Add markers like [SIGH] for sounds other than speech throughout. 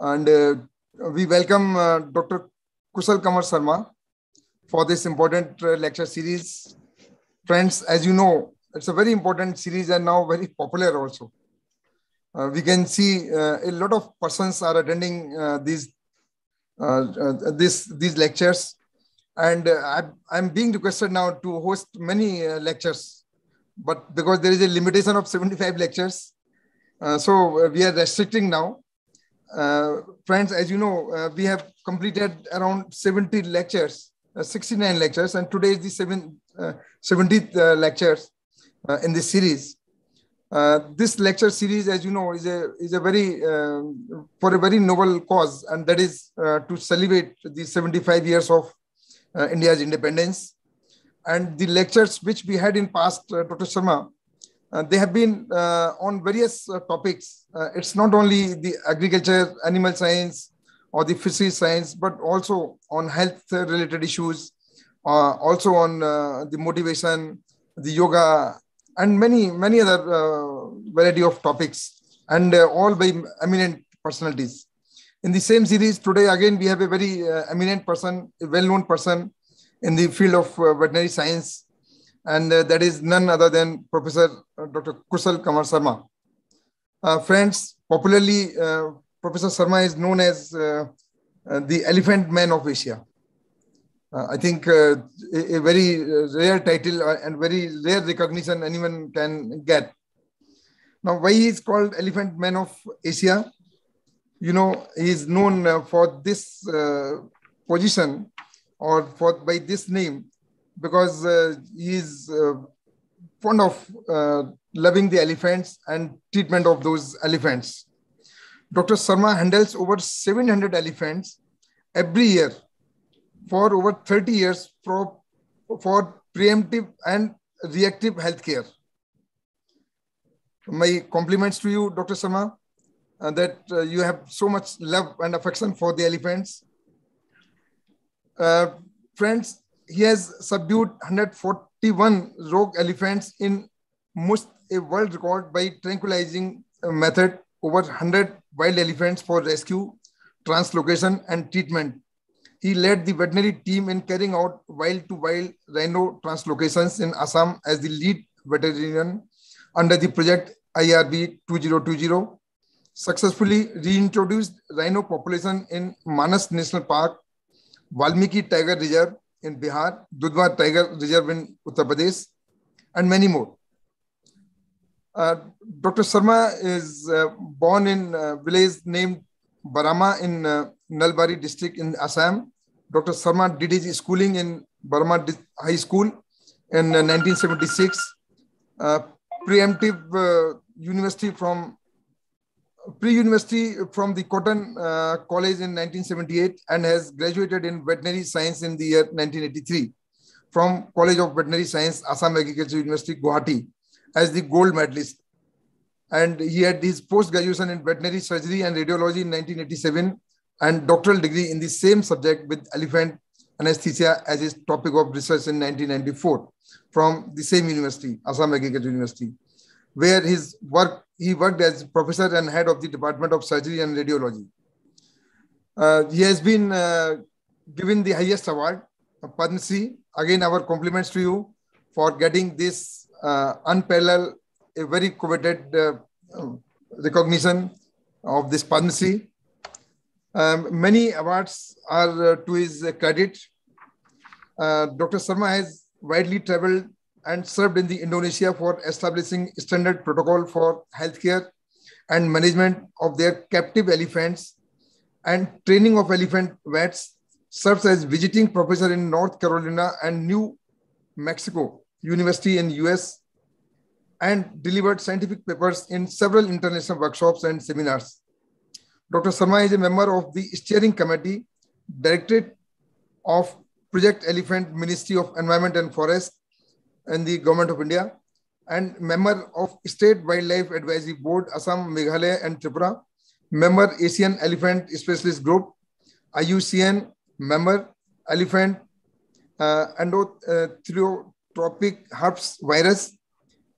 And uh, we welcome uh, Dr. Kushal Konwar Sharma for this important uh, lecture series. Friends, as you know, it's a very important series and now very popular also. Uh, we can see uh, a lot of persons are attending uh, these this these lectures and i'm being requested now to host many lectures but because there is a limitation of 75 lectures so we are restricting now friends, as you know, uh, we have completed around 70 lectures, uh, 69 lectures, and today is the seven, 70th lectures in this series. this lecture series, as you know, is a is a very um, for a very noble cause, and that is to celebrate the 75 years of India's independence. And the lectures which we had in past, Dr. Sharma, uh, they have been uh, on various uh, topics. Uh, it's not only the agriculture, animal science, or the fisheries science, but also on health related issues, uh, also on uh, the motivation, the yoga, and many, many other variety of topics, and all by eminent personalities. In the same series, today again, we have a very eminent person, a well known person in the field of veterinary science, and uh, that is none other than Professor uh, Dr. Kushal Konwar Sharma. Uh, friends, popularly, uh, Professor Sharma is known as uh, uh, the Elephant Man of Asia. I think a, a, very rare title and very rare recognition anyone can get. Now, why he is called Elephant Man of Asia? You know, he is known for this position or for by this name because uh, he is uh, fond of uh, loving the elephants and treatment of those elephants. Dr. Sharma handles over 700 elephants every year for over 30 years for, for preemptive and reactive healthcare. My compliments to you, Dr. Sharma, uh, that uh, you have so much love and affection for the elephants. Uh, friends, he has subdued 141 rogue elephants in most a world record by tranquilizing uh, method over 100 wild elephants for rescue, translocation, and treatment. He led the veterinary team in carrying out wild to wild rhino translocations in Assam as the lead veterinarian under the project IRV 2020. Successfully reintroduced rhino population in Manas National Park, Valmiki Tiger Reserve, in Bihar, Dudhwa Tiger Reserve in Uttar Pradesh, and many more. Uh, Dr. Sharma is uh, born in a village named Barama in uh, Nalbari district in Assam. Dr. Sharma did his schooling in Barama High School in 1976. Uh, uh, preemptive uh, university from pre-university from the Cotton uh, College in 1978 and has graduated in veterinary science in the year 1983 from College of Veterinary Science, Assam Agriculture University, Guwahati, as the gold medalist. And he had his post-graduation in veterinary surgery and radiology in 1987 and doctoral degree in the same subject with elephant anesthesia as his topic of research in 1994 from the same university, Assam Agriculture University where his work he worked as professor and head of the Department of Surgery and Radiology. Uh, he has been uh, given the highest award, Padma Shri. Again, our compliments to you for getting this uh, unparalleled, a very coveted uh, recognition of this Padma Shri. Um, many awards are uh, to his credit. Uh, Dr. Sharma has widely traveled and served in the Indonesia for establishing standard protocol for healthcare and management of their captive elephants and training of elephant vets serves as visiting professor in North Carolina and New Mexico University in US and delivered scientific papers in several international workshops and seminars. Dr. Sharma is a member of the steering committee, directorate of Project Elephant Ministry of Environment and Forest in the Government of India and member of State Wildlife Advisory Board, Assam, Meghalaya, and Tripura, member Asian Elephant Specialist Group, IUCN, member Elephant uh, Endotheliotropic Herpes Virus,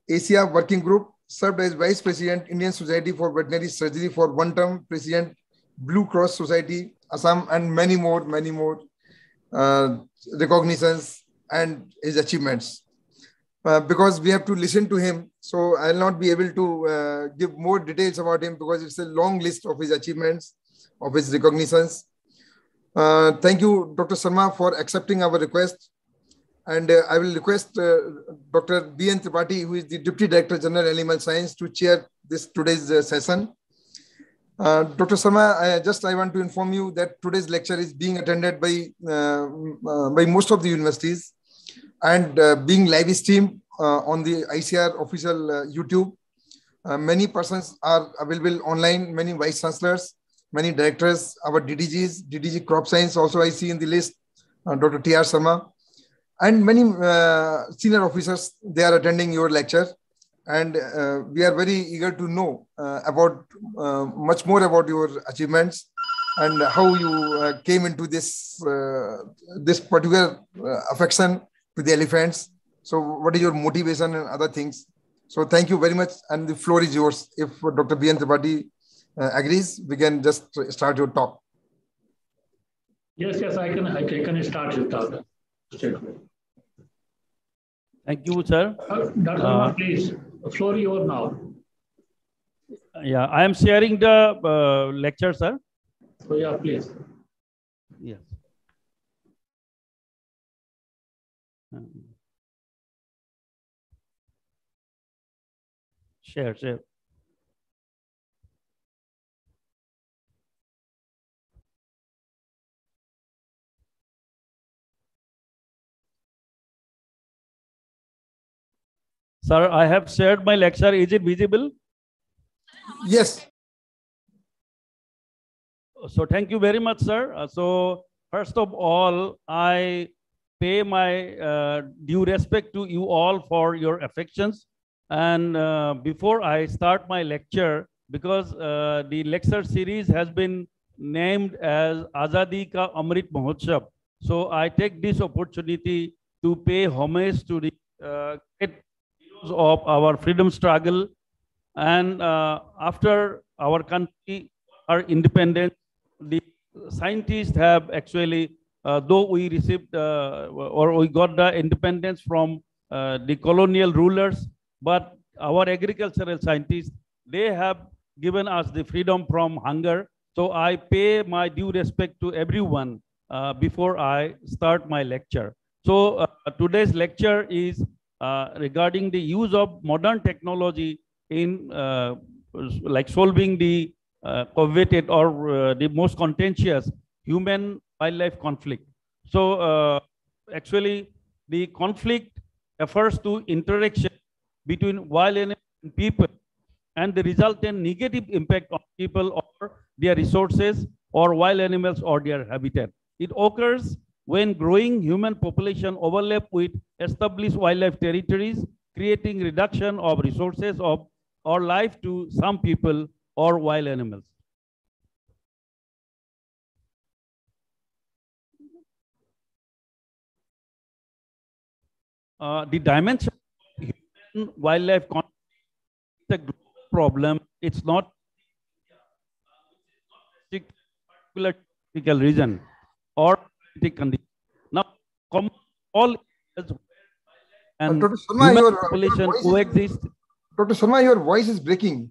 Asia Working Group, served as Vice President, Indian Society for Veterinary Surgery for one term, President, Blue Cross Society, Assam, and many more, many more uh, recognitions and his achievements. Uh, because we have to listen to him. So I'll not be able to uh, give more details about him because it's a long list of his achievements, of his recognitions. Uh, thank you, Dr. Sharma, for accepting our request. And uh, I will request uh, Dr. B.N. Tripathi, who is the Deputy Director General Animal Science, to chair this today's session. Dr. Sharma, I just I want to inform you that today's lecture is being attended by by most of the universities and uh, being live streamed uh, on the ICAR official uh, YouTube. many persons are available online, many vice chancellors, many directors, our DDGs, DDG crop science also I see in the list, Dr. T.R. Sharma, and many senior officers, they are attending your lecture and uh, we are very eager to know uh, about uh, much more about your achievements and how you came into this this particular affection to the elephants so what is your motivation and other things so thank you very much and the floor is yours if dr bn tripathi agrees we can just start your talk yes yes i can i can start your talk straight Thank you, sir. Uh, Dr. Uh, please, the floor is yours now. Yeah, I am sharing the uh, lecture, sir. Oh, yeah, please. Yes. Share, share. Sir, I have shared my lecture. Is it visible? Yes. So thank you very much, sir. Uh, so first of all, I pay my uh, due respect to you all for your affections. And uh, before I start my lecture, because uh, the lecture series has been named as Azadi Ka Amrit Mahotsav. So I take this opportunity to pay homage to the uh, of our freedom struggle. And uh, after our country, our independence, the scientists have actually, though we received uh, or we got the independence from uh, the colonial rulers, but our agricultural scientists, they have given us the freedom from hunger. So I pay my due respect to everyone uh, before I start my lecture. So uh, today's lecture is uh, regarding the use of modern technology in uh, like solving the uh, coveted or the most contentious human wildlife conflict. So uh, actually the conflict refers to interaction between wild animals and people and the resultant negative impact on people or their resources or wild animals or their habitat. It occurs when growing human population overlap with established wildlife territories, creating reduction of resources of or life to some people or wild animals. Uh, the dimension of human wildlife conflict is a global problem. It's not a particular region or condition. Now, all and Dr. Sharma, human your, population your coexist. Is, Dr. Sharma, your voice is breaking.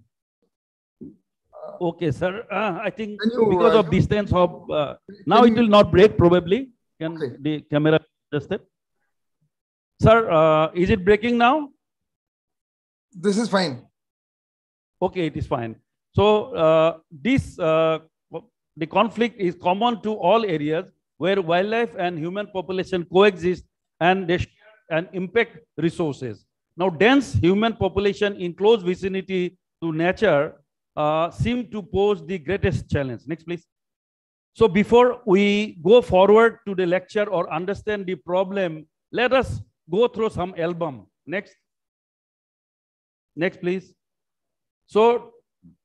Okay, sir. Uh, I think you, because uh, of distance of uh, now it will not break probably. Can okay. the camera adjust it? Sir, uh, is it breaking now? This is fine. Okay, it is fine. So uh, this uh, the conflict is common to all areas where wildlife and human population coexist and they and impact resources. Now, dense human population in close vicinity to nature uh, seem to pose the greatest challenge. Next, please. So before we go forward to the lecture or understand the problem, let us go through some album. Next. Next, please. So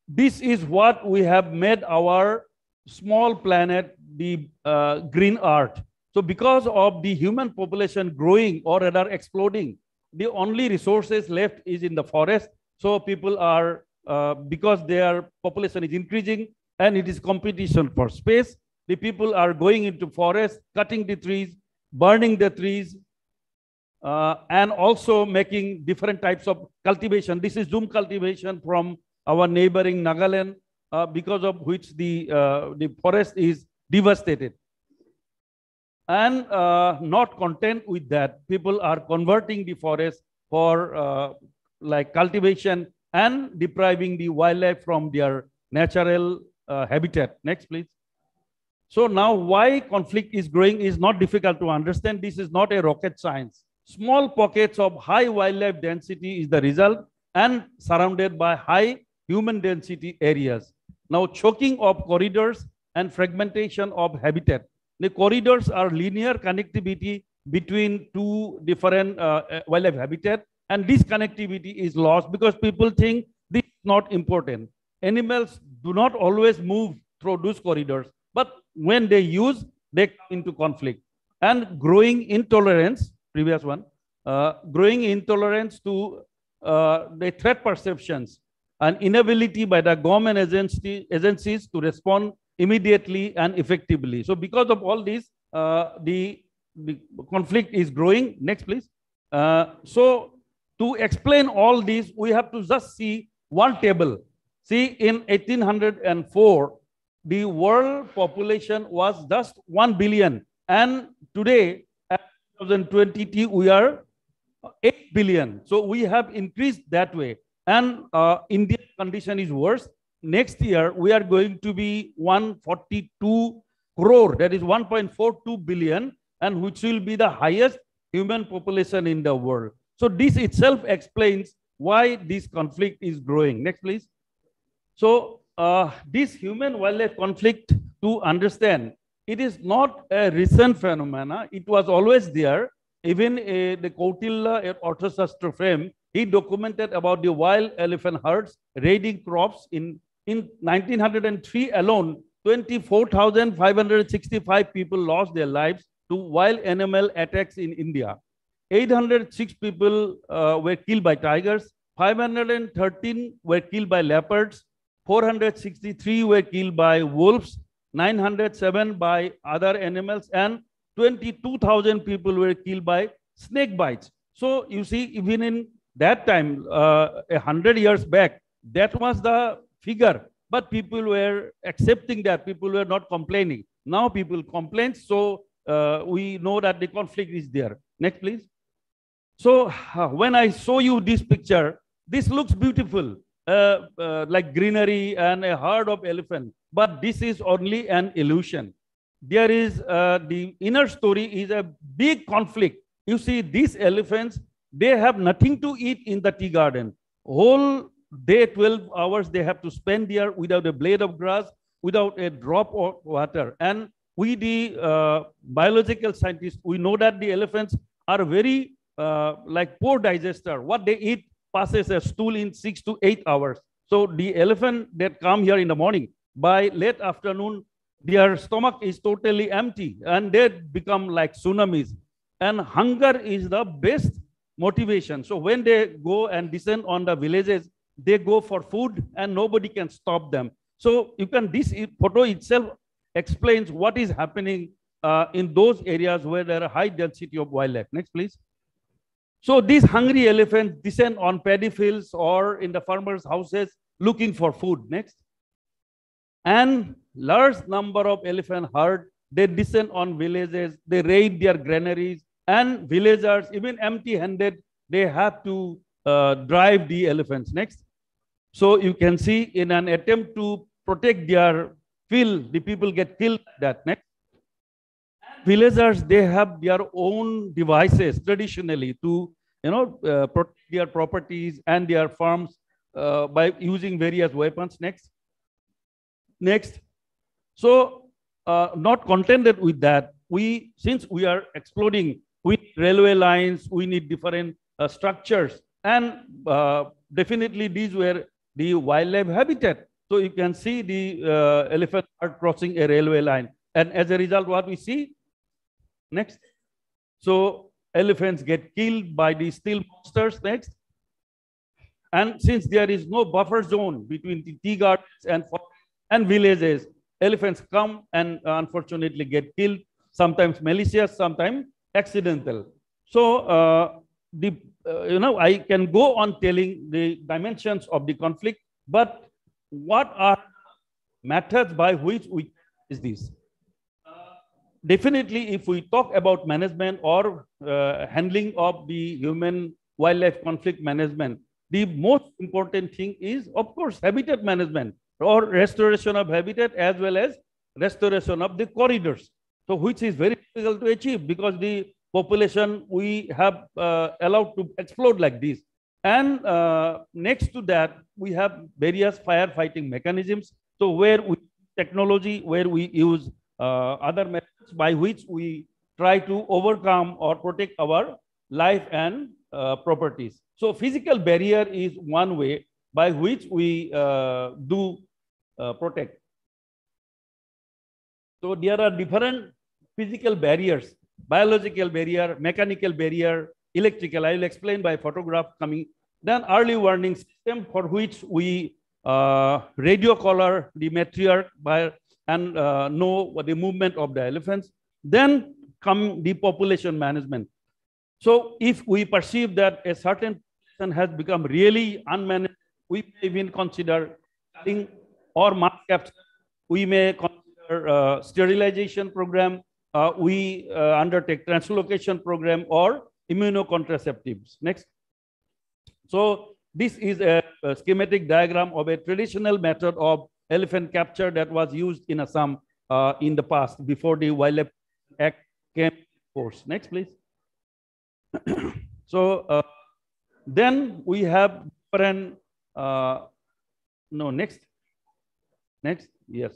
this is what we have made our small planet the uh, green earth. So because of the human population growing or rather exploding, the only resources left is in the forest. So people are, uh, because their population is increasing, and it is competition for space. The people are going into forest, cutting the trees, burning the trees, uh, and also making different types of cultivation. This is jhum cultivation from our neighboring Nagaland, uh, because of which the, uh, the forest is devastated. And uh, not content with that, people are converting the forest for uh, like cultivation and depriving the wildlife from their natural uh, habitat. Next, please. So now why conflict is growing is not difficult to understand. This is not a rocket science. Small pockets of high wildlife density is the result and surrounded by high human density areas. Now choking of corridors and fragmentation of habitat. The corridors are linear connectivity between two different uh, uh, wildlife habitat and this connectivity is lost because people think this is not important. Animals do not always move through those corridors, but when they use, they come into conflict. And growing intolerance, previous one, uh, growing intolerance to uh, the threat perceptions and inability by the government agency, agencies to respond immediately and effectively. So because of all this, uh, the, the conflict is growing. Next, please. Uh, so to explain all this, we have to just see one table. See, in 1804, the world population was just 1 billion. And today, 2020, we are 8 billion. So we have increased that way. And uh, condition is worse. Next year, we are going to be 142 crore, that is 1.42 billion, and which will be the highest human population in the world. So this itself explains why this conflict is growing. Next, please. So uh, this human wildlife conflict, to understand, it is not a recent phenomena. It was always there. Even uh, the Kautilya Arthashastra frame, he documented about the wild elephant herds raiding crops in, in 1903 alone. 24,565 people lost their lives to wild animal attacks in India. 806 people uh, were killed by tigers, 513 were killed by leopards, 463 were killed by wolves, 907 by other animals, and 22,000 people were killed by snake bites. So you see, even in that time, uh, a hundred years back, that was the figure. But people were accepting that. People were not complaining. Now people complain. So uh, we know that the conflict is there. Next, please. So uh, when I show you this picture, this looks beautiful, uh, uh, like greenery and a herd of elephants. But this is only an illusion. There is uh, the inner story is a big conflict. You see, these elephants, they have nothing to eat in the tea garden. Whole day, 12 hours, they have to spend there without a blade of grass, without a drop of water. And we, the uh, biological scientists, we know that the elephants are very uh, like poor digester. What they eat passes a stool in six to eight hours. So the elephant that come here in the morning, by late afternoon, their stomach is totally empty and they become like tsunamis. And hunger is the best motivation. So when they go and descend on the villages, they go for food and nobody can stop them. So you can, this photo itself explains what is happening uh, in those areas where there are high density of wildlife. Next, please. So these hungry elephants descend on paddy fields or in the farmers' houses looking for food. Next. And large number of elephant herd, they descend on villages, they raid their granaries, and villagers, even empty-handed, they have to uh, drive the elephants. Next. So you can see in an attempt to protect their field, the people get killed that. Next villagers, they have their own devices traditionally to, you know, uh, protect their properties and their farms uh, by using various weapons. Next. Next. So, uh, not contented with that, we, since we are exploding, need railway lines, we need different uh, structures, and uh, definitely these were the wildlife habitat. So you can see the uh, elephant are crossing a railway line. And as a result, what we see, Next. So elephants get killed by the steel monsters. Next. And since there is no buffer zone between the tea gardens and forest, and villages, elephants come and unfortunately get killed, sometimes malicious, sometimes accidental. So uh, the uh, you know I can go on telling the dimensions of the conflict, but what are methods by which we is this? definitely, if we talk about management or uh, handling of the human wildlife conflict management, the most important thing is, of course, habitat management or restoration of habitat as well as restoration of the corridors. So which is very difficult to achieve because the population we have uh, allowed to explode like this. And uh, next to that, we have various firefighting mechanisms. So where we technology, where we use uh, other methods by which we try to overcome or protect our life and uh, properties. So physical barrier is one way by which we uh, do uh, protect. So there are different physical barriers, biological barrier, mechanical barrier, electrical. I will explain by photograph coming. Then early warning system for which we uh, radio collar the matriarch by and uh, know the movement of the elephants. Then come the population management. So if we perceive that a certain person has become really unmanaged, we may even consider or mass capture. We may consider uh, sterilization program. Uh, we uh, undertake translocation program or immunocontraceptives. Next. So this is a, a schematic diagram of a traditional method of elephant capture that was used in Assam uh, in the past before the Wildlife Act came force. Next, please. [CLEARS THROAT] so uh, then we have different, uh, no, next, next, yes.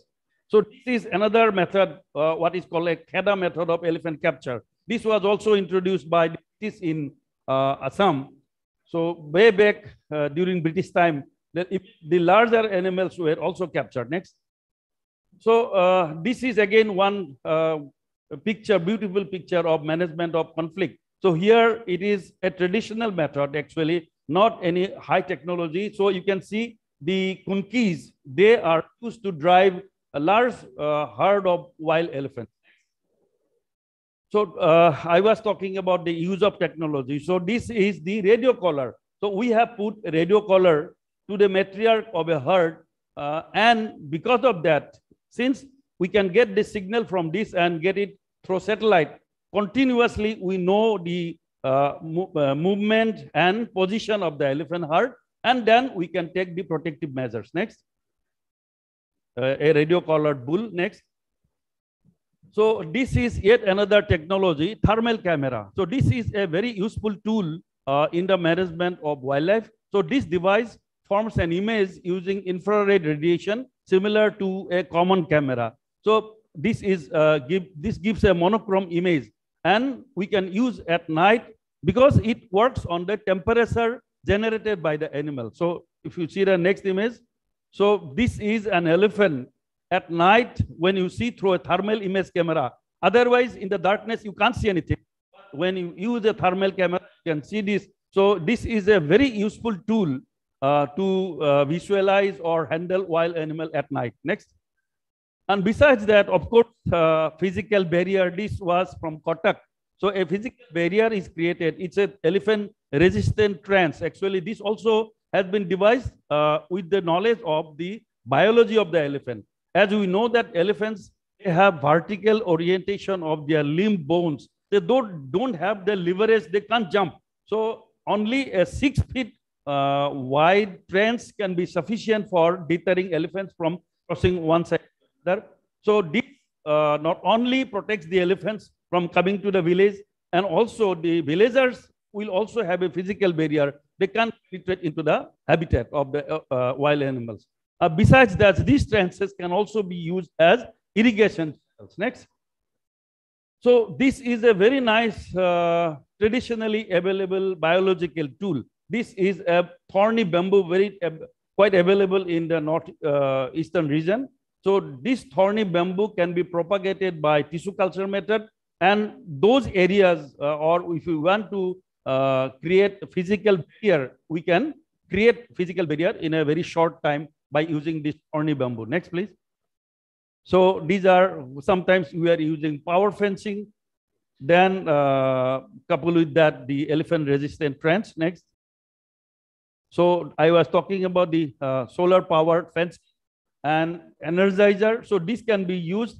So this is another method, uh, what is called a Kheda method of elephant capture. This was also introduced by the British in uh, Assam. So way back uh, during British time, if the larger animals were also captured. Next. So uh, this is again one uh, picture, beautiful picture of management of conflict. So here it is a traditional method actually, not any high technology. So you can see the kunkis, they are used to drive a large uh, herd of wild elephants. So uh, I was talking about the use of technology. So this is the radio collar. So we have put radio collar to the matriarch of a herd. Uh, and because of that, since we can get the signal from this and get it through satellite, continuously we know the uh, uh, movement and position of the elephant herd, and then we can take the protective measures. Next. Uh, a radio collared bull. Next. So this is yet another technology, thermal camera. So this is a very useful tool uh, in the management of wildlife. So this device forms an image using infrared radiation similar to a common camera. So this is uh, give this gives a monochrome image and we can use at night because it works on the temperature generated by the animal. So if you see the next image, so this is an elephant at night when you see through a thermal image camera. Otherwise, in the darkness, you can't see anything. When you use a thermal camera, you can see this. So this is a very useful tool uh, to uh, visualize or handle wild animal at night. Next. And besides that, of course, uh, physical barrier, this was from Kotak. So a physical barrier is created. It's an elephant resistant trance. Actually, this also has been devised uh, with the knowledge of the biology of the elephant. As we know that elephants have vertical orientation of their limb bones. They don't, don't have the leverage, they can't jump. So only a six feet uh, wide trance can be sufficient for deterring elephants from crossing one side. So this uh, not only protects the elephants from coming to the village, and also the villagers will also have a physical barrier. They can't penetrate into the habitat of the uh, uh wild animals. Uh, besides that, these trances can also be used as irrigation channels. Next. So this is a very nice, uh, traditionally available biological tool this is a thorny bamboo, very quite available in the north uh, eastern region. So this thorny bamboo can be propagated by tissue culture method. And those areas, uh, or if we want to uh, create physical barrier, we can create physical barrier in a very short time by using this thorny bamboo. Next, please. So these are, sometimes we are using power fencing. Then uh, coupled with that, the elephant resistant fence next. So I was talking about the uh, solar powered fence and energizer. So this can be used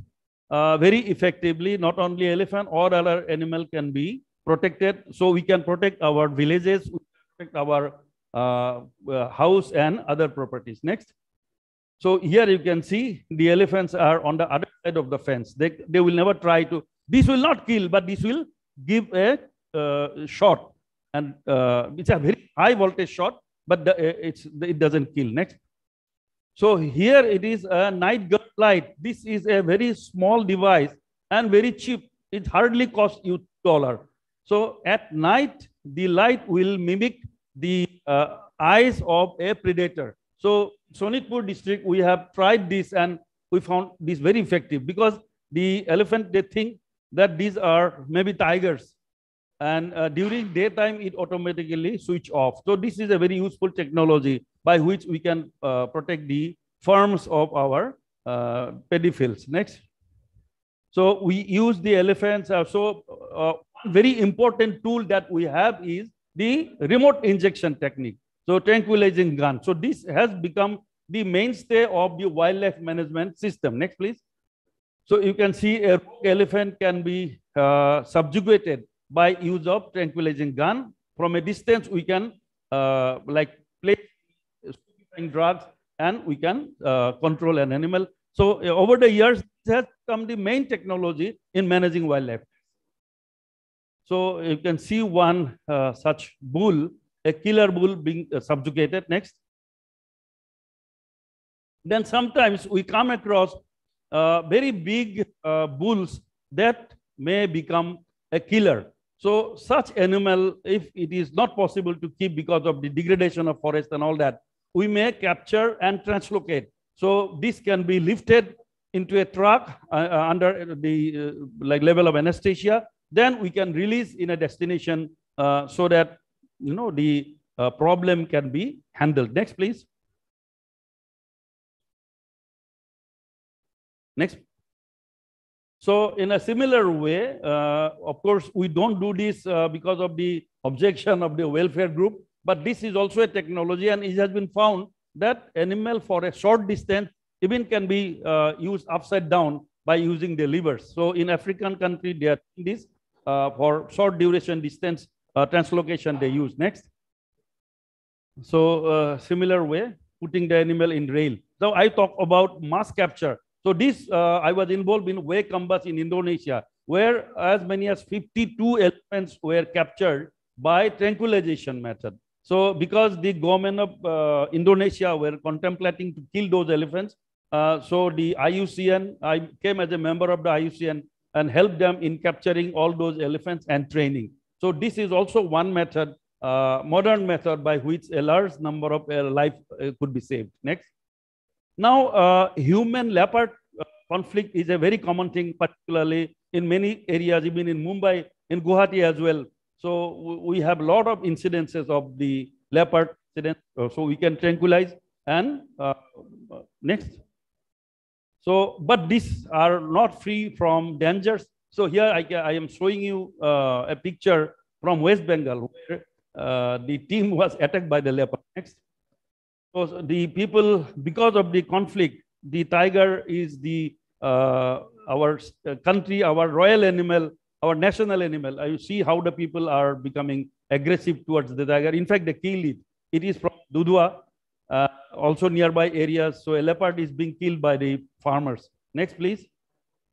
uh, very effectively. Not only elephant or other animal can be protected. So we can protect our villages, protect our uh, uh, house and other properties. Next. So here you can see the elephants are on the other side of the fence. They, they will never try to, this will not kill, but this will give a uh, shot. And uh, it's a very high voltage shot, but the, uh, it's, it doesn't kill. Next. So here it is a night light. This is a very small device and very cheap. It hardly costs you dollar. So at night, the light will mimic the uh, eyes of a predator. So Sonitpur district, we have tried this and we found this very effective because the elephant, they think that these are maybe tigers. And uh, during daytime, it automatically switch off. So this is a very useful technology by which we can uh, protect the farms of our uh. Next. So we use the elephants. Uh, so uh, very important tool that we have is the remote injection technique. So tranquilizing gun. So this has become the mainstay of the wildlife management system. Next, please. So you can see a elephant can be uh, subjugated by use of tranquilizing gun. From a distance, we can uh, like place drugs and we can uh, control an animal. So uh, over the years, has become the main technology in managing wildlife. So you can see one uh, such bull a killer bull being uh, subjugated. Next. Then sometimes we come across very big bulls that may become a killer. So such animal, if it is not possible to keep because of the degradation of forest and all that, we may capture and translocate. So this can be lifted into a truck uh, uh under the uh, like level of anesthesia. Then we can release in a destination so that you know, the uh, problem can be handled. Next, please. Next. So in a similar way, uh, of course, we don't do this uh, because of the objection of the welfare group, but this is also a technology and it has been found that animal for a short distance even can be uh, used upside down by using the livers. So in African country, they are this uh, for short duration distance uh, translocation they use. Next. So uh, similar way, putting the animal in rail. So I talk about mass capture. So this, uh, I was involved in Way Kambas in Indonesia, where as many as 52 elephants were captured by tranquilization method. So because the government of uh, Indonesia were contemplating to kill those elephants, uh, so the IUCN, I came as a member of the IUCN and helped them in capturing all those elephants and training. So this is also one method, uh, modern method by which a large number of uh, life uh, could be saved. Next. Now, uh, human leopard conflict is a very common thing, particularly in many areas, even in Mumbai, in Guwahati as well. So we have a lot of incidences of the leopard incident. Uh, so we can tranquilize and next. So, but these are not free from dangers so here I, I am showing you uh, a picture from West Bengal where uh, the team [LAUGHS] was attacked by the leopard. Next. So the people, because of the conflict, the tiger is the uh, our uh, country, our royal animal, our national animal. You see how the people are becoming aggressive towards the tiger. In fact, they kill it. It is from Dudhwa, uh, also nearby areas. So a leopard is being killed by the farmers. Next, please.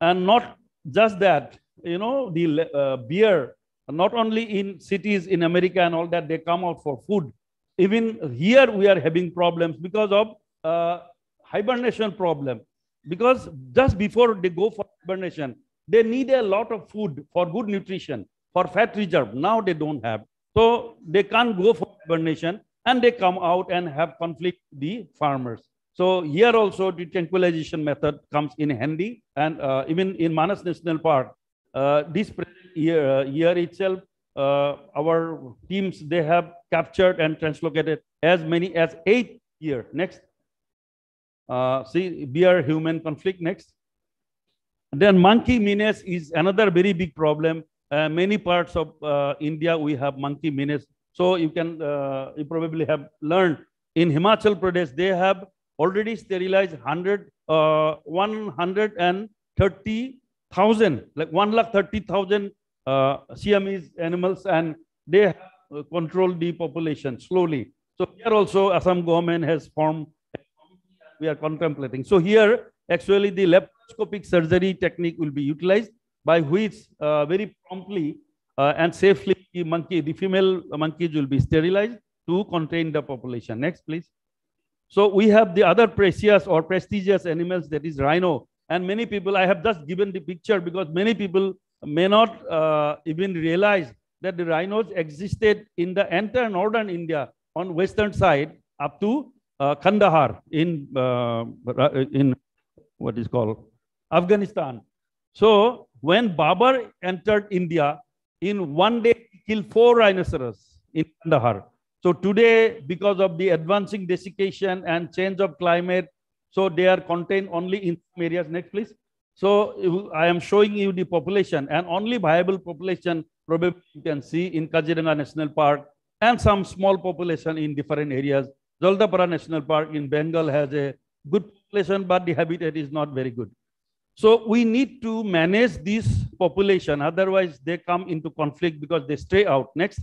And not just that, you know, the uh, beer, not only in cities in America and all that, they come out for food. Even here we are having problems because of uh, hibernation problem. Because just before they go for hibernation, they need a lot of food for good nutrition, for fat reserve. Now they don't have. So they can't go for hibernation and they come out and have conflict with the farmers. So here also the tranquilization method comes in handy. And uh, even in Manas National Park, uh, this year, uh, year itself, uh, our teams, they have captured and translocated as many as eight here. Next. Uh, see, bear human conflict next. Then monkey menace is another very big problem. Uh, many parts of uh, India, we have monkey menace. So you can, uh, you probably have learned in Himachal Pradesh, they have already sterilized 100, uh, 130,000, like 1,30,000 uh, simian animals and they have uh, controlled the population slowly. So here also Assam government has formed, we are contemplating. So here actually the laparoscopic surgery technique will be utilized by which uh, very promptly uh, and safely the monkey, the female monkeys will be sterilized to contain the population. Next, please. So we have the other precious or prestigious animals that is rhino. And many people, I have just given the picture because many people may not uh, even realize that the rhinos existed in the entire northern India on western side up to uh, Kandahar in, uh, in what is called Afghanistan. So when Babar entered India, in one day he killed four rhinoceros in Kandahar. So today, because of the advancing desiccation and change of climate, so they are contained only in some areas. Next, please. So I am showing you the population and only viable population probably you can see in Kaziranga National Park and some small population in different areas. Jaldapara National Park in Bengal has a good population, but the habitat is not very good. So we need to manage this population, otherwise they come into conflict because they stray out. Next.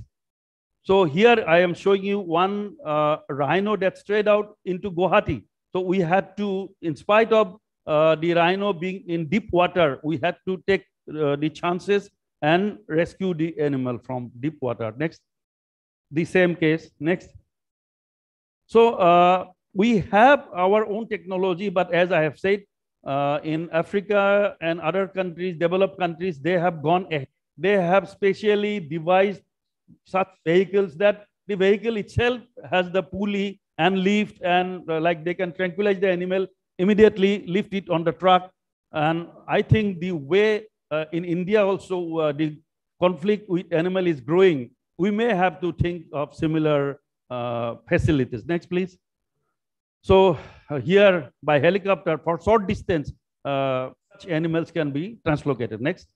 So here I am showing you one uh, rhino that strayed out into Guwahati. So we had to, in spite of uh, the rhino being in deep water, we had to take uh, the chances and rescue the animal from deep water. Next. The same case. Next. So uh, we have our own technology, but as I have said, uh, in Africa and other countries, developed countries, they have gone ahead. They have specially devised such vehicles that the vehicle itself has the pulley and lift and uh, like they can tranquilize the animal, immediately lift it on the truck. And I think the way uh, in India also uh, the conflict with animal is growing, we may have to think of similar uh, facilities. Next, please. So uh, here by helicopter for short distance, uh, animals can be translocated. Next.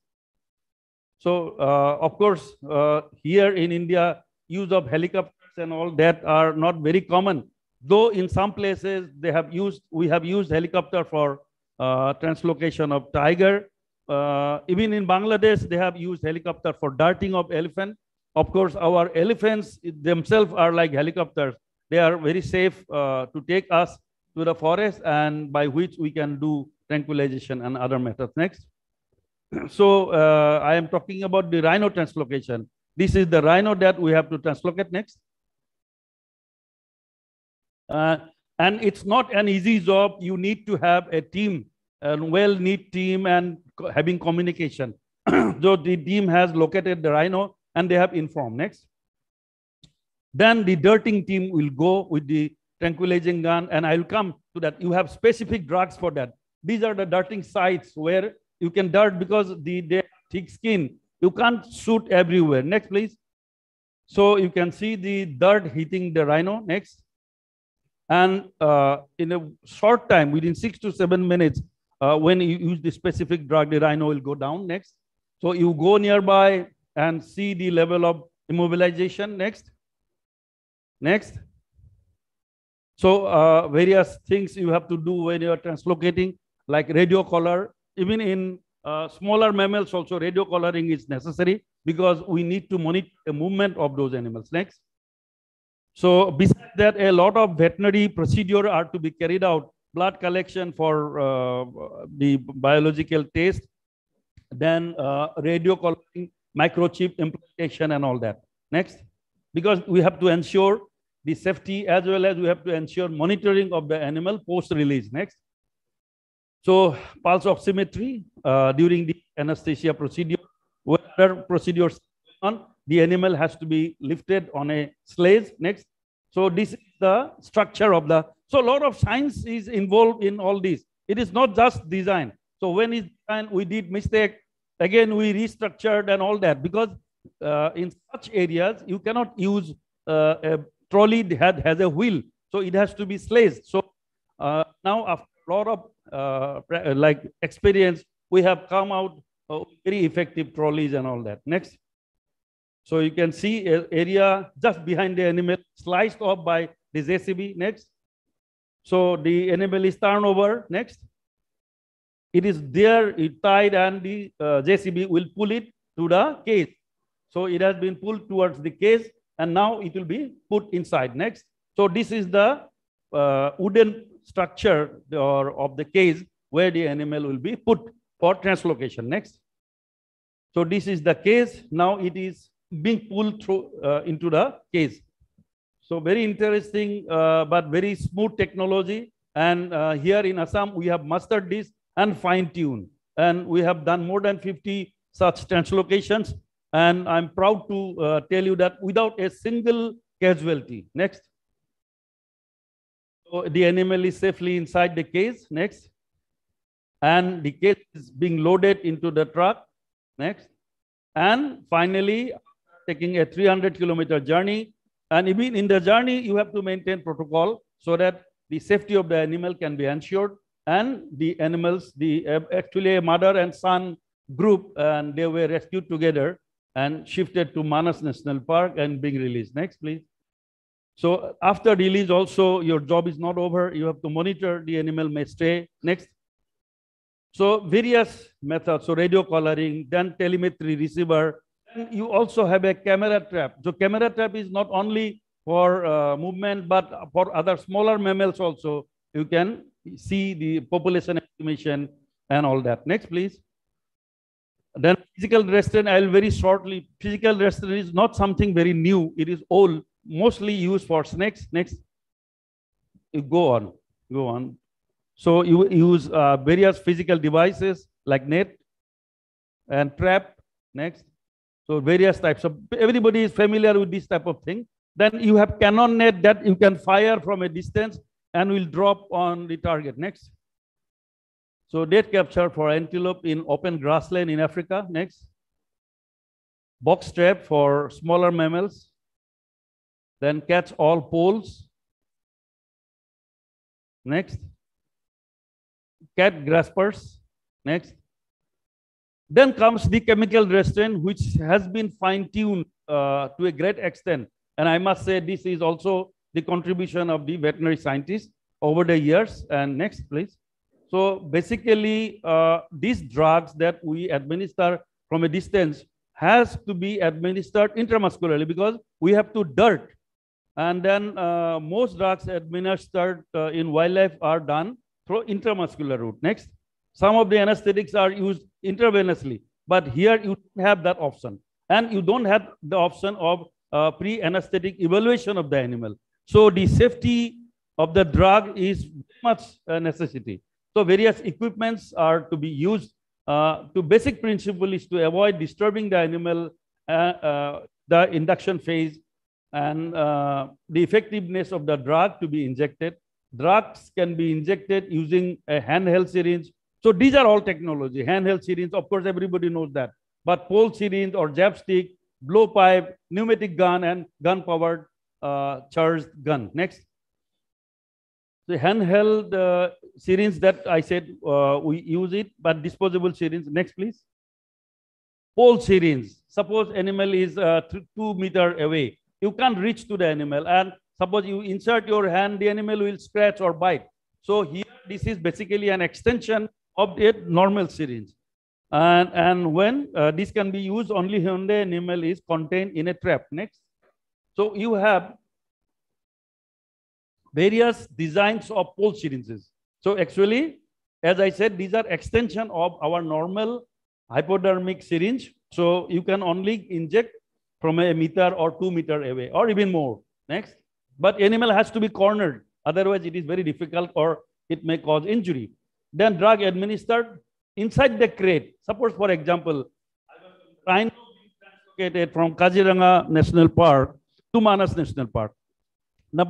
So uh, of course, uh, here in India, use of helicopters and all that are not very common. Though in some places they have used, we have used helicopter for uh, translocation of tiger. Uh, even in Bangladesh, they have used helicopter for darting of elephant. Of course, our elephants themselves are like helicopters. They are very safe uh, to take us to the forest and by which we can do tranquilization and other methods. Next. [CLEARS THROAT] so uh, I am talking about the rhino translocation. This is the rhino that we have to translocate next. Uh, and it's not an easy job. You need to have a team, a well-knit team and having communication. [CLEARS THROAT] so the team has located the rhino and they have informed. Next. Then the dirting team will go with the tranquilizing gun and I'll come to that. You have specific drugs for that. These are the dirting sites where you can dart because the they thick skin. You can't shoot everywhere. Next, please. So you can see the dirt hitting the rhino. Next. And uh, in a short time, within six to seven minutes, uh, when you use the specific drug, the rhino will go down. Next. So you go nearby and see the level of immobilization. Next. Next. So uh, various things you have to do when you are translocating, like radio collar, even in uh, smaller mammals also radio collaring is necessary because we need to monitor the movement of those animals. Next. So besides that, a lot of veterinary procedure are to be carried out. Blood collection for uh, the biological test, then uh, radio collaring, microchip implantation and all that. Next. Because we have to ensure the safety as well as we have to ensure monitoring of the animal post-release. Next. So pulse oximetry uh, during the anesthesia procedure, whether procedures on, the animal has to be lifted on a sledge. Next. So this is the structure of the, so a lot of science is involved in all this. It is not just design. So when it's designed, we did mistake. Again, we restructured and all that because uh, in such areas, you cannot use uh, a trolley that has a wheel. So it has to be sledged. So uh, now after a lot of uh, like experience, we have come out uh, very effective trolleys and all that. Next. So you can see area just behind the animal sliced off by this JCB. Next. So the animal is turned over. Next. It is there, it tied, and the uh, JCB will pull it to the case. So it has been pulled towards the case, and now it will be put inside. Next. So this is the uh, wooden structure or of the case where the animal will be put for translocation. Next. So this is the case. Now it is being pulled through uh, into the case. So very interesting, uh, but very smooth technology. And uh, here in Assam, we have mastered this and fine-tuned. And we have done more than 50 such translocations. And I'm proud to uh, tell you that without a single casualty. Next. So the animal is safely inside the case. Next. And the case is being loaded into the truck. Next. And finally, taking a 300 kilometer journey, and even in the journey, you have to maintain protocol so that the safety of the animal can be ensured. And the animals, the uh, actually a mother and son group, and they were rescued together and shifted to Manas National Park and being released. Next, please. So after release, also your job is not over. You have to monitor the animal may stay. Next. So various methods, so radio collaring, then telemetry receiver, you also have a camera trap. So camera trap is not only for uh, movement, but for other smaller mammals also. You can see the population estimation and all that. Next, please. Then physical restraint, I'll very shortly. Physical restraint is not something very new. It is old, mostly used for snakes. Next. You go on, go on. So you use uh, various physical devices like net and trap. Next. So various types of, everybody is familiar with this type of thing. Then you have cannon net that you can fire from a distance and will drop on the target. Next. So dead capture for antelope in open grassland in Africa. Next. Box trap for smaller mammals. Then catch all poles. Next. Cat graspers. Next. Then comes the chemical restraint, which has been fine-tuned uh, to a great extent. And I must say this is also the contribution of the veterinary scientists over the years. And next, please. So basically, uh, these drugs that we administer from a distance has to be administered intramuscularly because we have to dirt. And then uh, most drugs administered uh, in wildlife are done through intramuscular route. Next. Some of the anesthetics are used intravenously, but here you have that option. And you don't have the option of uh, pre-anesthetic evaluation of the animal. So the safety of the drug is much a necessity. So various equipments are to be used. Uh, to basic principle is to avoid disturbing the animal, uh, uh the induction phase, and uh, the effectiveness of the drug to be injected. Drugs can be injected using a handheld syringe so these are all technology. Handheld syringe, of course, everybody knows that. But pole syringe or jab stick, blowpipe, pneumatic gun, and gun-powered uh, charged gun. Next. The handheld uh, syringe that I said uh, we use it, but disposable syringe. Next, please. Pole syringe. Suppose animal is uh, two meter away. You can't reach to the animal, and suppose you insert your hand, the animal will scratch or bite. So here, this is basically an extension of a normal syringe. And, and when uh, this can be used only when the animal is contained in a trap. Next. So you have various designs of pole syringes. So actually, as I said, these are extension of our normal hypodermic syringe. So you can only inject from a meter or two meter away or even more. Next. But animal has to be cornered. Otherwise, it is very difficult or it may cause injury then drug administered inside the crate. Suppose, for example, rhino transported from Kaziranga National Park to Manas National Park. Now,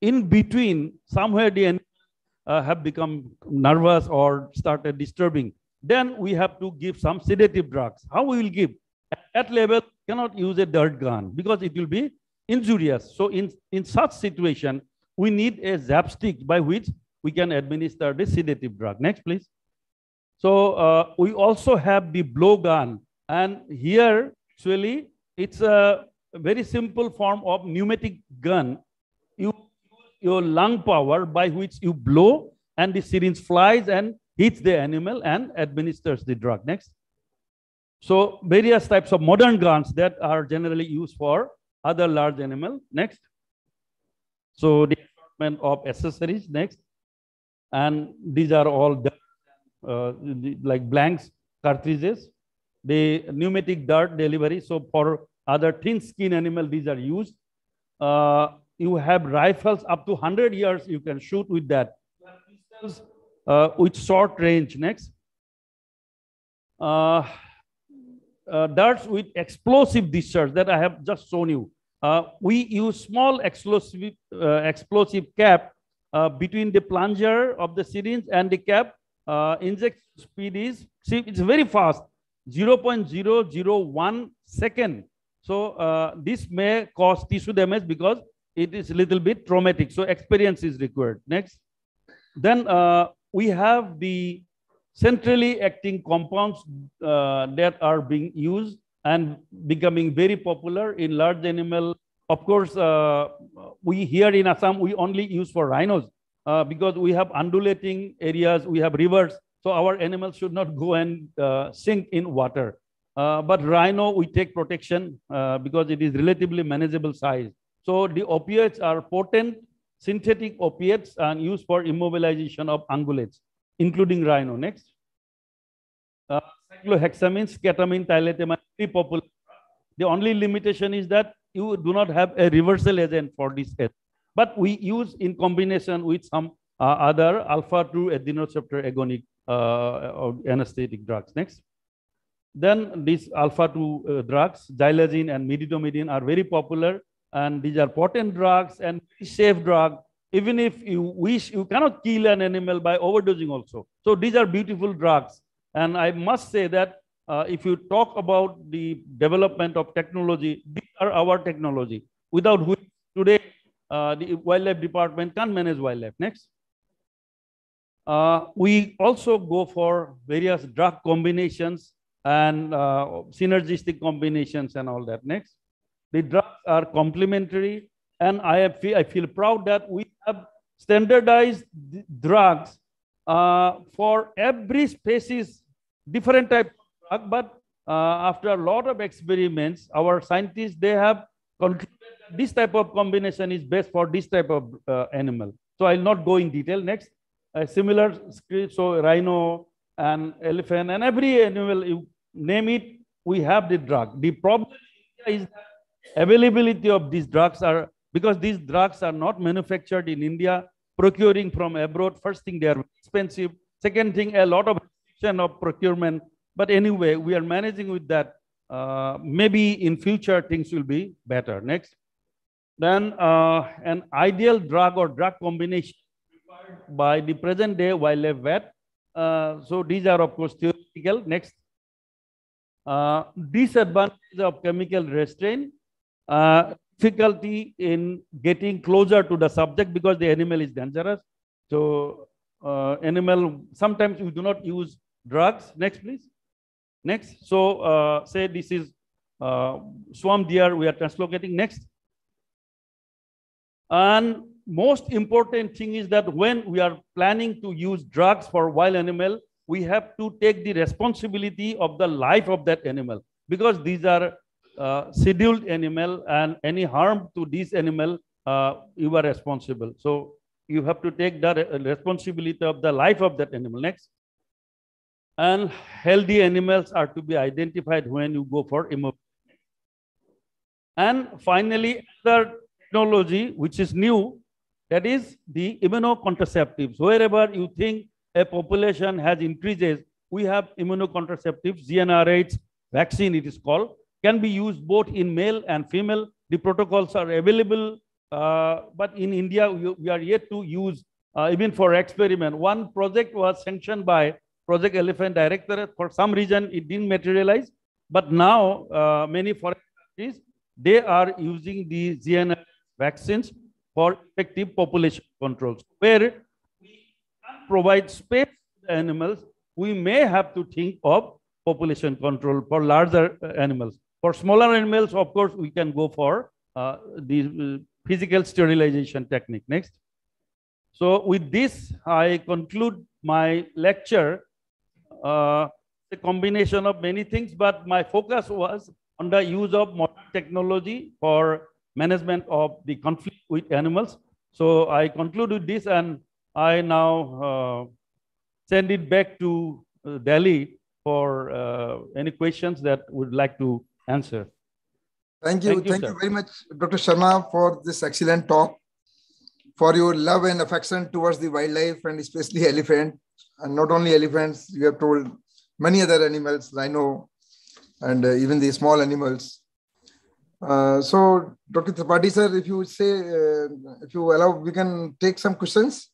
in between, somewhere the uh, have become nervous or started disturbing. Then we have to give some sedative drugs. How we will give? At that level, cannot use a dart gun because it will be injurious. So in, in such situation, we need a jab stick by which we can administer the sedative drug. Next, please. So uh, we also have the blowgun. And here, actually, it's a very simple form of pneumatic gun. You your lung power by which you blow and the syringe flies and hits the animal and administers the drug. Next. So various types of modern guns that are generally used for other large animal. Next. So the assortment of accessories. Next. And these are all uh, like blanks cartridges. The pneumatic dart delivery. So for other thin skin animal, these are used. Uh, you have rifles up to 100 years you can shoot with that. Uh, with short range. Next. Uh, uh, darts with explosive discharge that I have just shown you. Uh, we use small explosive, uh, explosive cap uh, between the plunger of the syringe and the cap. Injection speed is, see, it's very fast, 0.001 second. So this may cause tissue damage because it is a little bit traumatic. So experience is required. Next. Then we have the centrally acting compounds uh, that are being used and becoming very popular in large animal. Of course, uh, we here in Assam, we only use for rhinos uh, because we have undulating areas, we have rivers, so our animals should not go and uh, sink in water. Uh, but rhino, we take protection uh, because it is relatively manageable size. So the opiates are potent synthetic opiates and used for immobilization of ungulates including rhino. Next. Uh, cyclohexamines, ketamine, tiletamine, very popular. The only limitation is that you do not have a reversal agent for this But we use in combination with some uh, other alpha-2 adrenoceptor agonic uh, anesthetic drugs. Next. Then these alpha-2 uh, drugs, xylazine and medetomidine are very popular and these are potent drugs and safe drug even if you wish, you cannot kill an animal by overdosing also. So these are beautiful drugs. And I must say that uh, if you talk about the development of technology, these are our technology, without which today uh, the wildlife department can't manage wildlife. Next. Uh, we also go for various drug combinations and uh, synergistic combinations and all that. Next. The drugs are complementary and I, feel, I feel proud that we have standardized drugs uh, for every species, different type of drug, but uh, after a lot of experiments, our scientists, they have concluded that this type of combination is best for this type of uh, animal. So I'll not go in detail. Next, a similar script, so rhino and elephant and every animal, you name it, we have the drug. The problem is availability of these drugs are because these drugs are not manufactured in India, procuring from abroad. First thing, they are expensive. Second thing, a lot of restriction of procurement. But anyway, we are managing with that. Uh, maybe in future, things will be better. Next. Then uh, an ideal drug or drug combination by the present day wildlife vet. Uh, so these are, of course, theoretical. Next. Uh, disadvantage of chemical restraint. Uh, difficulty in getting closer to the subject because the animal is dangerous. So uh, animal, sometimes we do not use drugs. Next, please. Next. So uh, say this is uh, swamp deer, we are translocating. Next. And most important thing is that when we are planning to use drugs for wild animal, we have to take the responsibility of the life of that animal because these are uh, scheduled animal and any harm to this animal, uh, you are responsible. So you have to take the responsibility of the life of that animal. Next. And healthy animals are to be identified when you go for immobility. And finally, other technology which is new, that is the immunocontraceptives. Wherever you think a population has increases, we have immunocontraceptives, GnRH vaccine it is called, can be used both in male and female. The protocols are available, uh, but in India, we, we, are yet to use uh, even for experiment. One project was sanctioned by Project Elephant Directorate. For some reason, it didn't materialize. But now, uh, many foreign countries, they are using the GN vaccines for effective population controls, where we provide space to animals we may have to think of population control for larger uh, animals. For smaller animals, of course, we can go for uh, the uh, physical sterilization technique. Next. So with this, I conclude my lecture. Uh, a combination of many things, but my focus was on the use of modern technology for management of the conflict with animals. So I conclude with this and I now uh, send it back to uh, Delhi for uh, any questions that would like to answer. Thank you. Thank you, Thank you very much, Dr. Sharma, for this excellent talk, for your love and affection towards the wildlife and especially elephant. And not only elephants, you have told many other animals, rhino, and uh, even the small animals. Uh, so, Dr. Tripathi, sir, if you say, uh, if you allow, we can take some questions.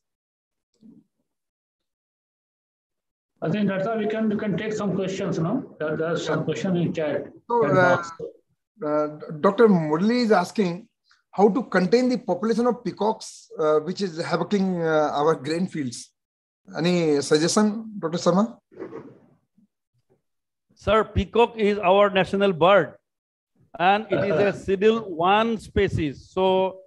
I think that's how we can we can take some questions, no? There, are some questions in chat. So, uh, uh, Dr. Murli is asking how to contain the population of peacocks, uh, which is havocing uh, our grain fields. Any suggestion, Dr. Sharma? Sir, peacock is our national bird and it is a Schedule 1 species. So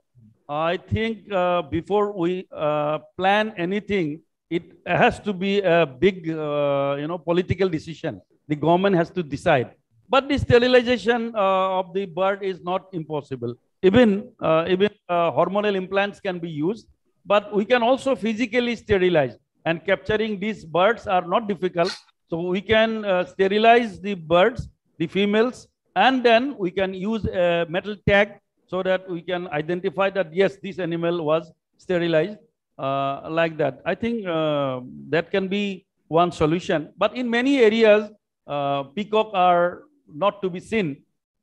I think uh, before we uh, plan anything, it has to be a big, uh, you know, political decision. The government has to decide. But the sterilization uh, of the bird is not impossible. Even, uh, even uh, hormonal implants can be used, but we can also physically sterilize. And capturing these birds are not difficult. So we can sterilize the birds, the females, and then we can use a metal tag so that we can identify that, yes, this animal was sterilized uh, like that. I think uh, that can be one solution. But in many areas, uh, peacock are not to be seen.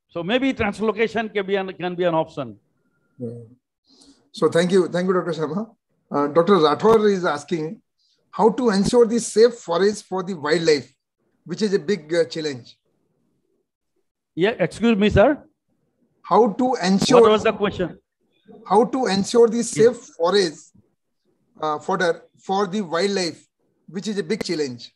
So maybe translocation can be an, can be an option. Yeah. So thank you. Thank you, Dr. Sharma. Uh, Dr. Rathore is asking how to ensure the safe forest for the wildlife, which is a big uh, challenge. Yeah, excuse me, sir. How to ensure? What was the question? How to ensure the safe forest uh, fodder for the wildlife, which is a big challenge.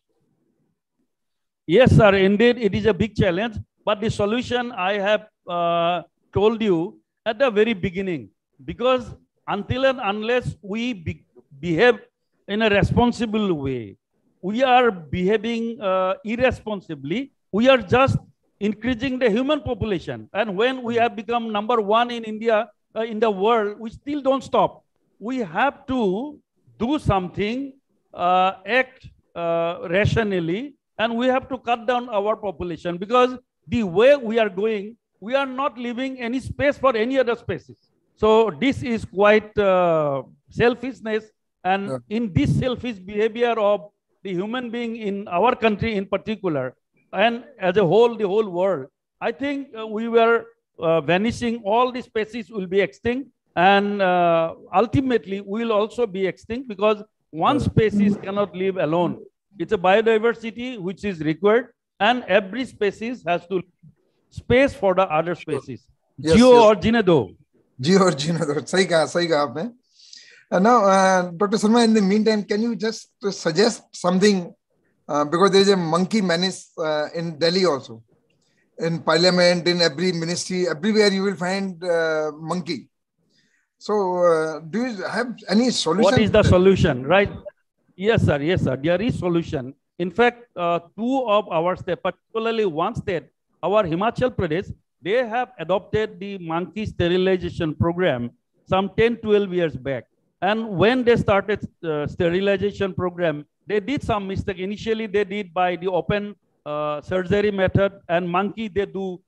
Yes, sir. Indeed, it is a big challenge. But the solution I have uh, told you at the very beginning, because until and unless we be behave in a responsible way, we are behaving uh, irresponsibly. We are just increasing the human population. And when we have become number one in India, uh, in the world, we still don't stop. We have to do something, uh, act uh, rationally, and we have to cut down our population because the way we are going, we are not leaving any space for any other species. So this is quite uh, selfishness. And yeah. in this selfish behavior of the human being in our country in particular, and as a whole, the whole world. I think uh, we were uh, vanishing, all the species will be extinct, and uh, ultimately we will also be extinct because one species cannot live alone. It's a biodiversity which is required, and every species has to space for the other species. Yes, Geo yes. originado. Geo originado. सही कहा सही कहा आपने. And now, uh, Dr. Sharma, in the meantime, can you just suggest something uh, because there is a monkey menace uh, in Delhi also. In parliament, in every ministry, everywhere you will find uh, monkey. So, uh, do you have any solution? What is the solution, right? Yes, sir. Yes, sir. There is solution. In fact, uh, two of our states, particularly one state, our Himachal Pradesh, they have adopted the monkey sterilization program some 10, 12 years back. And when they started uh, sterilization program, they did some mistake. Initially, they did by the open uh, surgery method and monkey, they do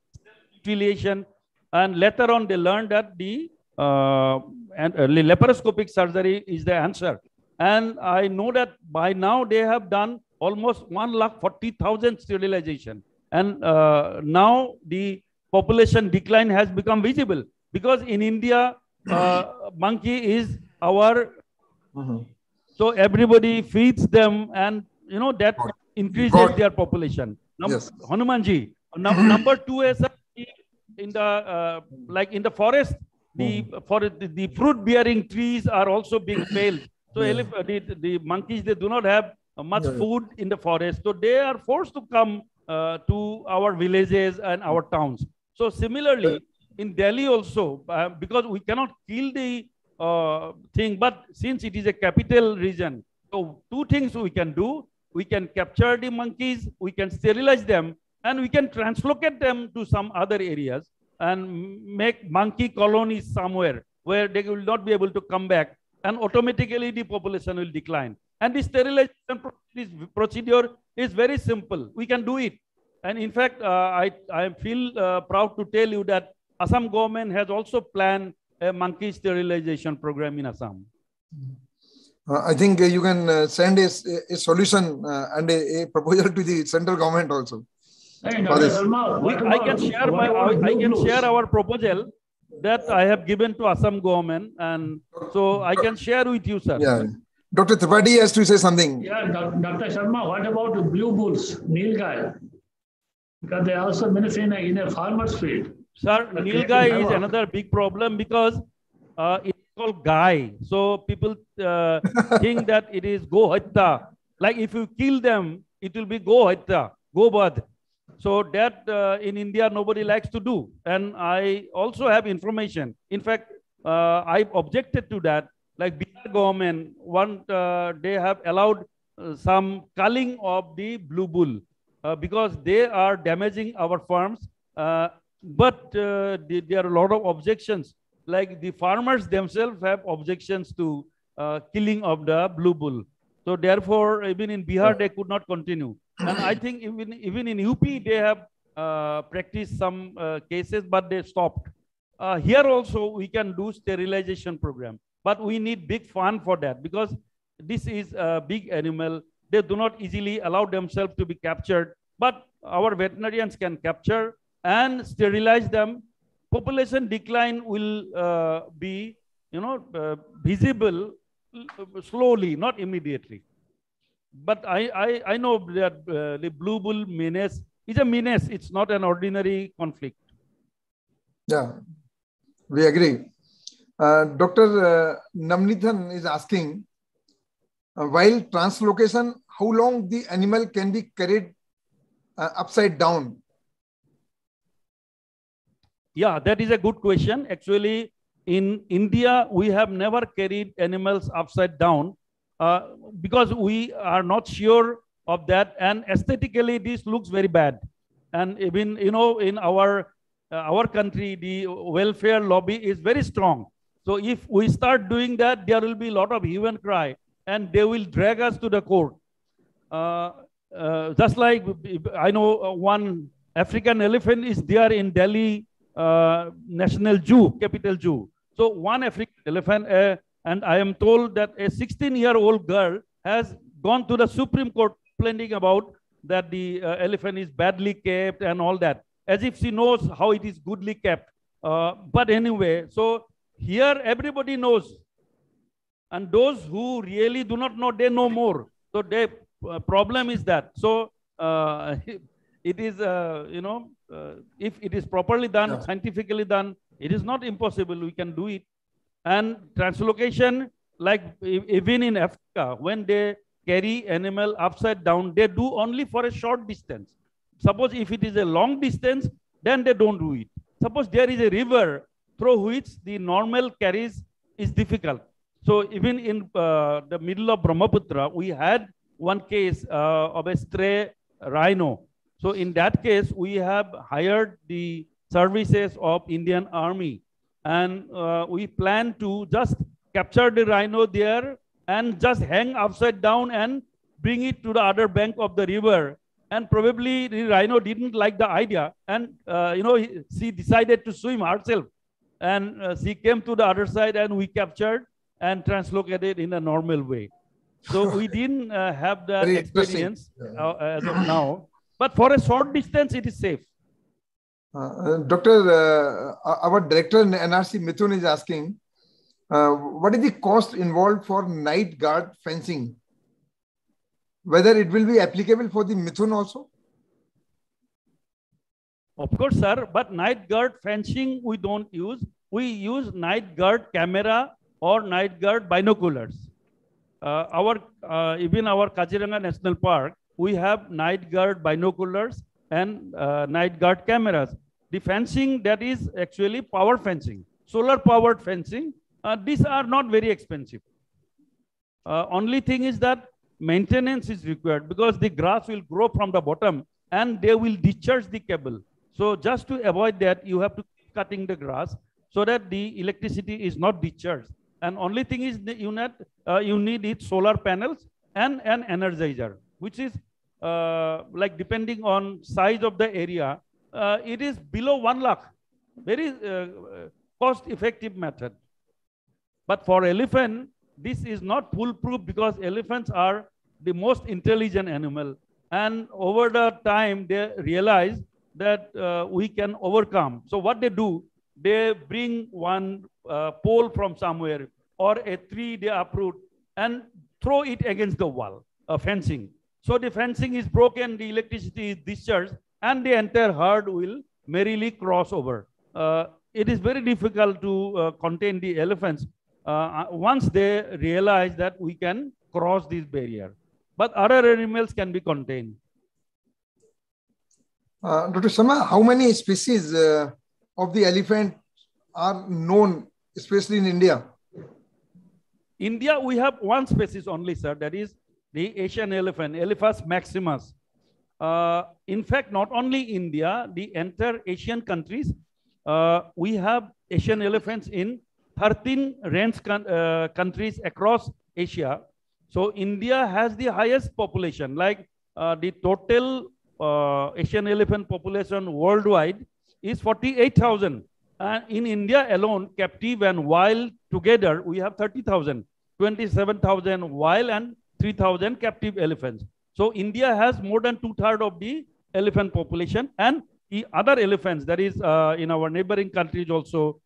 mutilation. And later on, they learned that the uh, and, uh, laparoscopic surgery is the answer. And I know that by now they have done almost 1 lakh 40,000 sterilization. And uh, now the population decline has become visible because in India, uh, [COUGHS] monkey is our mm -hmm. So everybody feeds them and, you know, that increases God. their population. Num yes. Hanumanji. Num number two is in the, uh, like in the forest, the, mm. for the, the fruit bearing trees are also being [COUGHS] failed. So yeah. the, the monkeys, they do not have much yeah. food in the forest. So they are forced to come uh, to our villages and our towns. So similarly, in Delhi also, uh, because we cannot kill the uh, thing, but since it is a capital region, so two things we can do. We can capture the monkeys, we can sterilize them, and we can translocate them to some other areas and make monkey colonies somewhere where they will not be able to come back and automatically the population will decline. And the sterilization pro- this procedure is very simple. We can do it. And in fact, uh, I, I feel uh, proud to tell you that Assam government has also planned a monkey sterilization program in Assam. Uh, I think uh, you can uh, send a, a solution uh, and a, a proposal to the central government also. Hey, For Dr. this. Sharma, We- I can share my, I I can share our proposal that I have given to Assam government. And so I can share with you, sir. Yeah. Dr. Tripathi has to say something. Yeah, Dr. Sharma, what about the blue bulls, Nilgai? Because they also benefit in a, in a farmer's field. Sir, Okay, Nilgai is Havoc. another big problem because uh, it's called Gai. So people uh, think that it is Go Hatta. Like if you kill them, it will be Go Hatta, Go Bad. So that uh, in India, nobody likes to do. And I also have information. In fact, uh, I objected to that. Like Bihar government, one, uh, they have allowed uh, some culling of the blue bull uh, because they are damaging our farms. Uh, but uh, the- there are a lot of objections. Like the farmers themselves have objections to uh, killing of the blue bull. So therefore, even in Bihar, they could not continue. And I think even even in UP, they have uh, practiced some uh, cases, but they stopped. Uh, here also, we can do sterilization program, but we need big fund for that because this is a big animal. They do not easily allow themselves to be captured, but our veterinarians can capture and sterilize them. Population decline will uh, be, you know, uh, visible uh, slowly, not immediately. But I, I, I know that uh, the blue bull menace is a menace. It's not an ordinary conflict. Yeah, we agree. Uh, Dr. Uh, Namnithan is asking, uh, while translocation, how long the animal can be carried uh, upside down? Yeah, that is a good question. Actually, in India, we have never carried animals upside down uh, because we are not sure of that. And aesthetically, this looks very bad. And even, you know, in our, uh, our country, the welfare lobby is very strong. So if we start doing that, there will be a lot of hue and cry and they will drag us to the court. Uh, uh, just like I know one African elephant is there in Delhi uh, National Zoo, Capital Zoo. So one African elephant, uh, and I am told that a 16-year-old girl has gone to the Supreme Court complaining about that the uh, elephant is badly kept and all that, as if she knows how it is goodly kept. Uh, but anyway, so here everybody knows, and those who really do not know, they know more. So the uh, problem is that. So uh, [LAUGHS] it is, uh, you know, uh, if it is properly done, Yeah. scientifically done, it is not impossible. We can do it. And translocation, like even in Africa, when they carry animal upside down, they do only for a short distance. Suppose if it is a long distance, then they don't do it. Suppose there is a river through which the normal carries is difficult. So even in uh, the middle of Brahmaputra, we had one case uh, of a stray rhino. So in that case, we have hired the services of Indian Army, and uh, we plan to just capture the rhino there and just hang upside down and bring it to the other bank of the river. And probably the rhino didn't like the idea, and uh, you know he- she decided to swim herself, and uh, she came to the other side, and we captured and translocated in a normal way. So [LAUGHS] we didn't uh, have that Very experience Yeah. uh, as of now. But for a short distance, it is safe. Uh, Doctor, uh, our director in NRC Mithun is asking, uh, what is the cost involved for night guard fencing? Whether it will be applicable for the Mithun also? Of course, sir. But night guard fencing we don't use. We use night guard camera or night guard binoculars. uh, our uh, even our Kaziranga National Park, we have night guard binoculars and uh, night guard cameras. The fencing that is actually power fencing, solar powered fencing. Uh, these are not very expensive. Uh, only thing is that maintenance is required because the grass will grow from the bottom and they will discharge the cable. So just to avoid that, you have to keep cutting the grass so that the electricity is not discharged. And only thing is the unit, uh, you need it solar panels and an energizer, which is uh, like depending on size of the area, uh, it is below one lakh. Very uh, cost effective method. But for elephant, this is not foolproof because elephants are the most intelligent animal. And over the time, they realize that uh, we can overcome. So what they do, they bring one uh, pole from somewhere or a tree they uproot and throw it against the wall, a fencing. So the fencing is broken, the electricity is discharged, and the entire herd will merrily cross over. Uh, it is very difficult to uh, contain the elephants uh, uh, once they realize that we can cross this barrier. But other animals can be contained. Uh, Dr. Sama, how many species uh, of the elephant are known, especially in India? India, we have one species only, sir. That is the Asian elephant, Elephas maximus. Uh, in fact, not only India, the entire Asian countries, uh, we have Asian elephants in 13 range uh, countries across Asia. So India has the highest population, like uh, the total uh, Asian elephant population worldwide is 48,000. And in India alone, captive and wild together, we have 30,000, 27,000 wild and 3,000 captive elephants. So India has more than two thirds of the elephant population and the other elephants that is uh, in our neighboring countries also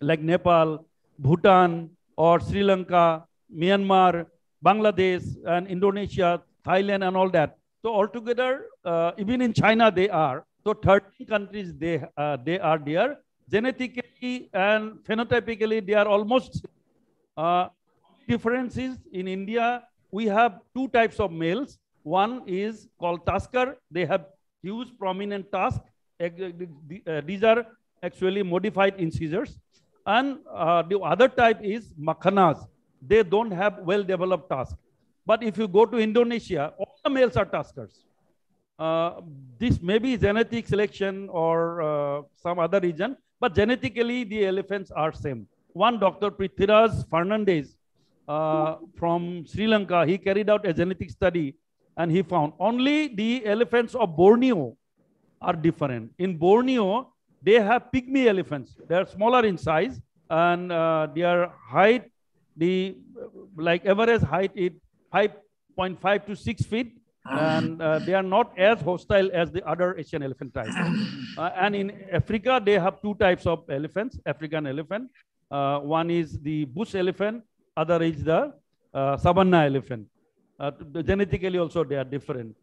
like Nepal, Bhutan or Sri Lanka, Myanmar, Bangladesh and Indonesia, Thailand and all that. So altogether, uh, even in China they are. So 13 countries they, uh, they are there. Genetically and phenotypically they are almost uh, differences in India. We have two types of males. One is called tusker. They have huge prominent tusk. Uh, these are actually modified incisors. And uh, the other type is makhnas. They don't have well-developed tusk. But if you go to Indonesia, all the males are tuskers. Uh, this may be genetic selection or uh, some other reason, but genetically the elephants are same. One Dr. Prithviraj Fernandez uh, from Sri Lanka, he carried out a genetic study and he found only the elephants of Borneo are different. In Borneo, they have pygmy elephants. They are smaller in size and uh, their height, the like average height is 5.5 to 6 feet. And uh, they are not as hostile as the other Asian elephant types. Uh, and in Africa, they have two types of elephants, African elephant. Uh, one is the bush elephant, other is the uh, savanna elephant. Uh, genetically also, they are different.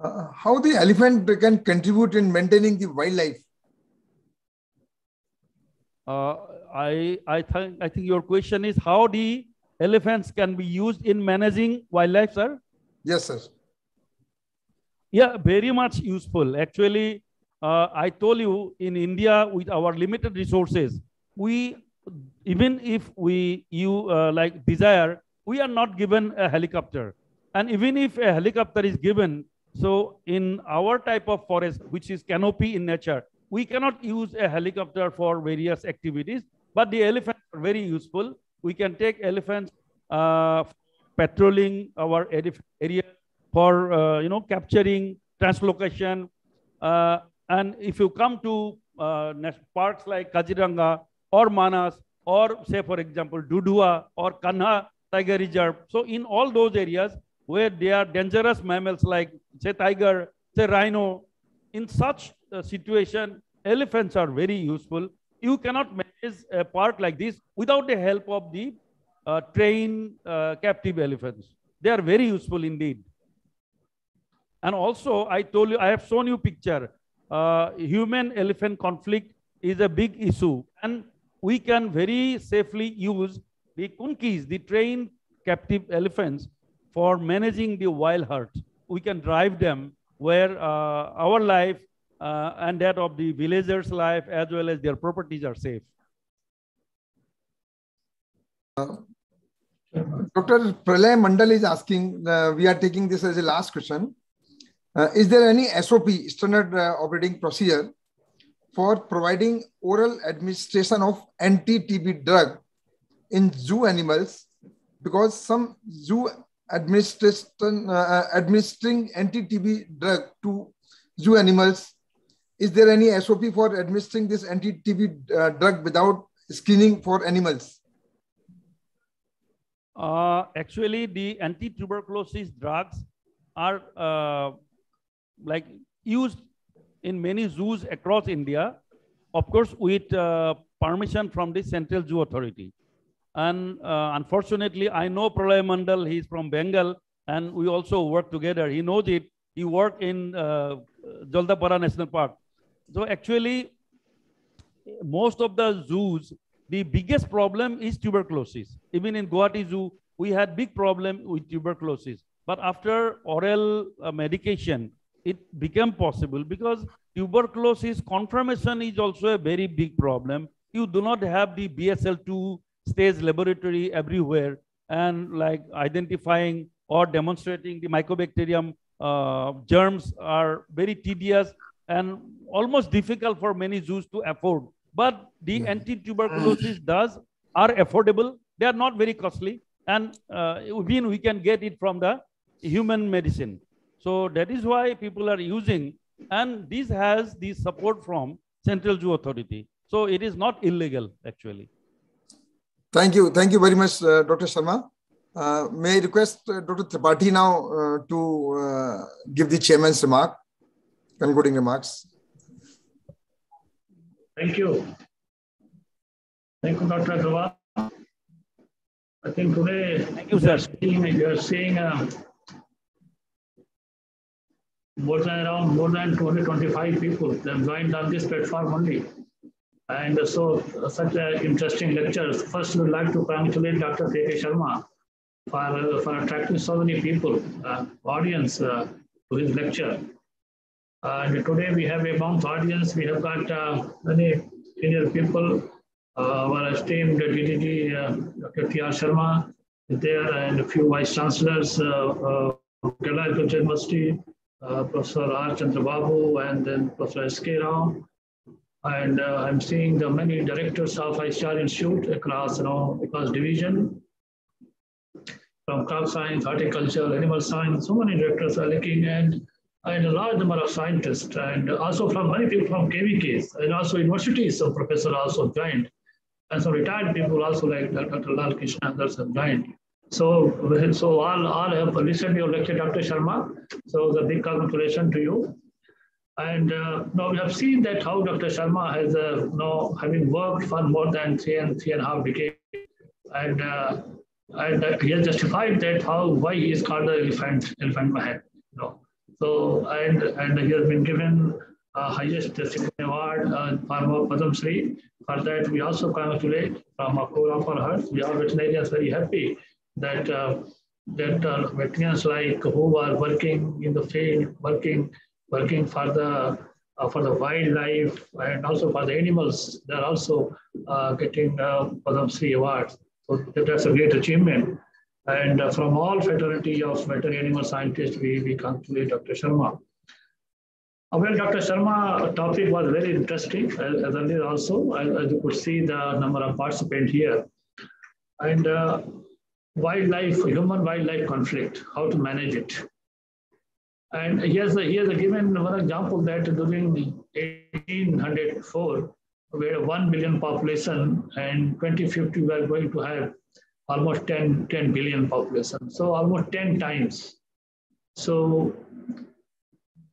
Uh, how the elephant can contribute in maintaining the wildlife? Uh, I I think I think your question is how the elephants can be used in managing wildlife, sir. Yes, sir. Yeah, very much useful. Actually, uh, I told you in India with our limited resources, we even if we you uh, like desire, we are not given a helicopter, and even if a helicopter is given, so in our type of forest, which is canopy in nature, we cannot use a helicopter for various activities, but the elephants are very useful. We can take elephants uh, patrolling our area for, uh, you know, capturing translocation. Uh, and if you come to uh, parks like Kaziranga or Manas, or say, for example, Dudhwa or Kanha Tiger Reserve. So in all those areas, where there are dangerous mammals like say tiger, say rhino. In such a situation, elephants are very useful. You cannot manage a park like this without the help of the uh, trained uh, captive elephants. They are very useful indeed. And also, I told you, I have shown you picture. Uh, Human-elephant conflict is a big issue, and we can very safely use the kumkis, the trained captive elephants for managing the wild herds. We can drive them where uh, our life uh, and that of the villagers' life as well as their properties are safe. Uh, Dr. Pralay Mandal is asking, uh, we are taking this as a last question. Uh, is there any SOP, standard uh, operating procedure, for providing oral administration of anti-TB drug in zoo animals? Because some zoo administration, uh, uh administering anti-TB drug to zoo animals, is there any SOP for administering this anti-TB uh, drug without screening for animals? Uh, actually, the anti-tuberculosis drugs are uh, like used in many zoos across India, of course, with uh, permission from the Central Zoo Authority. And uh, unfortunately, I know Pralay Mandal, he's from Bengal, and we also work together. He knows it. He worked in uh, National Park. So actually, most of the zoos, the biggest problem is tuberculosis. Even in Guwahati Zoo, we had big problem with tuberculosis. But after oral uh, medication, it became possible because tuberculosis confirmation is also a very big problem. You do not have the BSL2 stage laboratory everywhere and like identifying or demonstrating the mycobacterium uh, germs are very tedious and almost difficult for many zoos to afford. But the yeah. anti-tuberculosis [CLEARS THROAT] does are affordable. They are not very costly, and uh, we can get it from the human medicine. So that is why people are using, and this has the support from Central Zoo Authority. So it is not illegal actually. Thank you. Thank you very much, uh, Dr. Sharma. Uh, may I request uh, Dr. Tripathi now uh, to uh, give the chairman's remark, concluding remarks. Thank you. Thank you, Dr. Agarwal. I think today Thank you, sir. you are seeing uh, more than around more than 225 people that joined on this platform only. And so uh, such interesting lectures. First, we would like to congratulate Dr. K.K. Sharma for, uh, for attracting so many people, uh, audience uh, to his lecture. And today we have a bounce audience. We have got uh, many senior people. Uh, our esteemed DDG, Dr. T.R. Sharma there and a few vice chancellors, uh, Kerala University, uh, Professor R. Chandrababu, and then Professor S.K. Rao. And uh, I'm seeing the many directors of ICAR Institute across, you know, across division, from crop science, horticulture, animal science, so many directors are looking and and a large number of scientists and also from many people from KVKs and also universities, some professors also joined. And some retired people also like Dr. Lal Krishna others have joined. So, so all, all have listened to your lecture, Dr. Sharma. So the big congratulations to you. And uh, now we have seen that how Dr. Sharma has, uh, know, having worked for more than three and three and a half decades, and uh, and uh, he has justified that how why he is called the elephant elephant man. You know, so and and he has been given uh, highest award uh, for Padma Shri. For that, we also congratulate from ICAR for her. We are veterinarians very happy that uh, that uh, veterinarians like who are working in the field, working working for the uh, for the wildlife and also for the animals, they're also uh, getting uh, Sri awards. So that's a great achievement. And uh, from all fraternity of veterinary animal scientists, we, we congratulate Dr. Sharma. Uh, well, Dr. Sharma topic was very interesting, as, as earlier also, as, as, you could see the number of participants here. And wildlife, human-wildlife conflict, how to manage it. And here's a, here's a given one example that during 1804, we had a 1 billion population and 2050 we are going to have almost 10, 10 billion population. So almost 10 times. So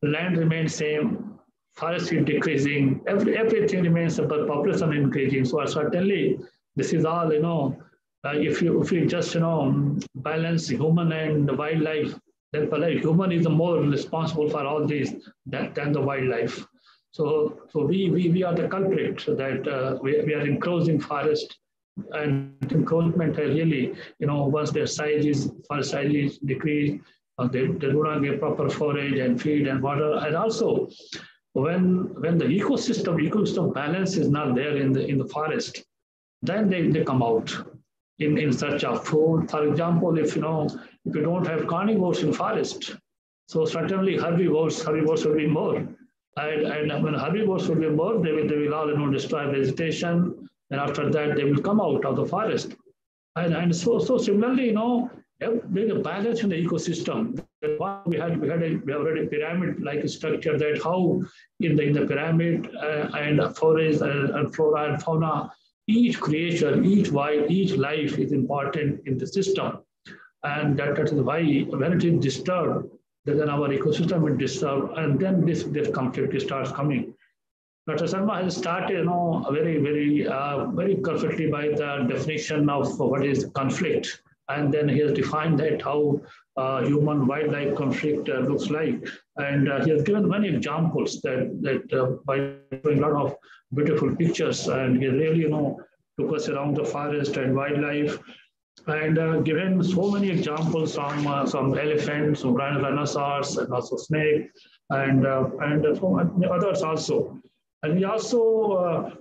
land remains same, forest is decreasing, every, everything remains, but population increasing. So certainly this is all, you know, uh, if you if you just you know balance human and wildlife, then human is more responsible for all these than, than the wildlife. So so we we, we are the culprit that uh, we, we are encroaching forest and encroachment really, you know, once their size is, for size is decreased, uh, they, they do not get proper forage and feed and water. And also, when when the ecosystem ecosystem balance is not there in the in the forest, then they, they come out in, in search of food. For example, if you know if you don't have carnivores in forest, so certainly herbivores herbivores will be more. And, and when herbivores will be more, they will, they will all you know, destroy vegetation. And after that, they will come out of the forest. And, and so, so similarly, you know, there's a balance in the ecosystem. We had we had a, we already pyramid-like structure that how in the in the pyramid uh, and forest uh, and flora and fauna, each creature, each wild, each life is important in the system, and that, that is why when it is disturbed, then our ecosystem will disturb, and then this this conflict starts coming. Dr. Sharma has started, you know, very very uh, very perfectly by the definition of what is conflict and then he has defined that how uh, human wildlife conflict uh, looks like. And uh, he has given many examples that, that uh, by showing a lot of beautiful pictures. And he really, you know, took us around the forest and wildlife and uh, given so many examples from uh, some elephants, some rhinoceros, and also snake, and, and from others also. And he also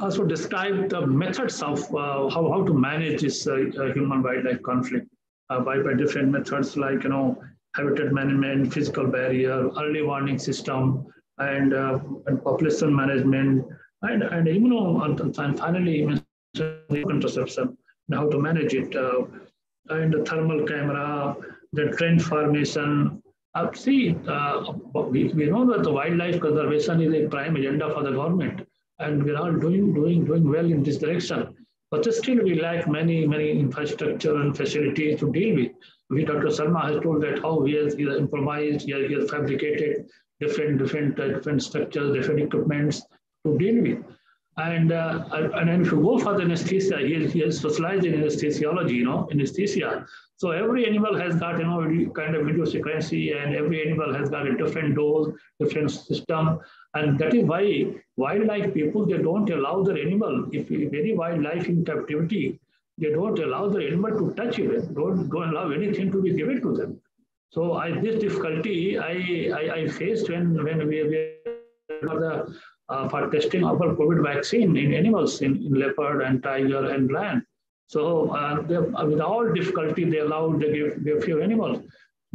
also describe the methods of uh, how, how to manage this uh, uh human wildlife conflict uh, by, by different methods like you know habitat management, physical barrier, early warning system, and, uh, and population management, and and you know and finally contraception and how to manage it, and the thermal camera, the trend formation. Uh, see, uh, we, we know that the wildlife conservation is a prime agenda for the government and we're all doing, doing, doing well in this direction. But still, we lack many, many infrastructure and facilities to deal with. We, Dr. Sharma has told that how he has, he has improvised, he has, he has fabricated different, different, uh, different structures, different equipments to deal with. And, uh, and if you go for the anesthesia, he is, he is specialized in anesthesiology, you know, anesthesia. So every animal has got, you know, kind of idiosyncrasy and every animal has got a different dose, different system. And that is why wildlife people, they don't allow their animal, if, if any wildlife in captivity, they don't allow the animal to touch it, don't, don't allow anything to be given to them. So I, this difficulty I, I, I faced when, when we were the uh, for testing of our COVID vaccine in animals, in, in leopard and tiger and lion. So uh, they, uh, with all difficulty, they allowed they give, give few animals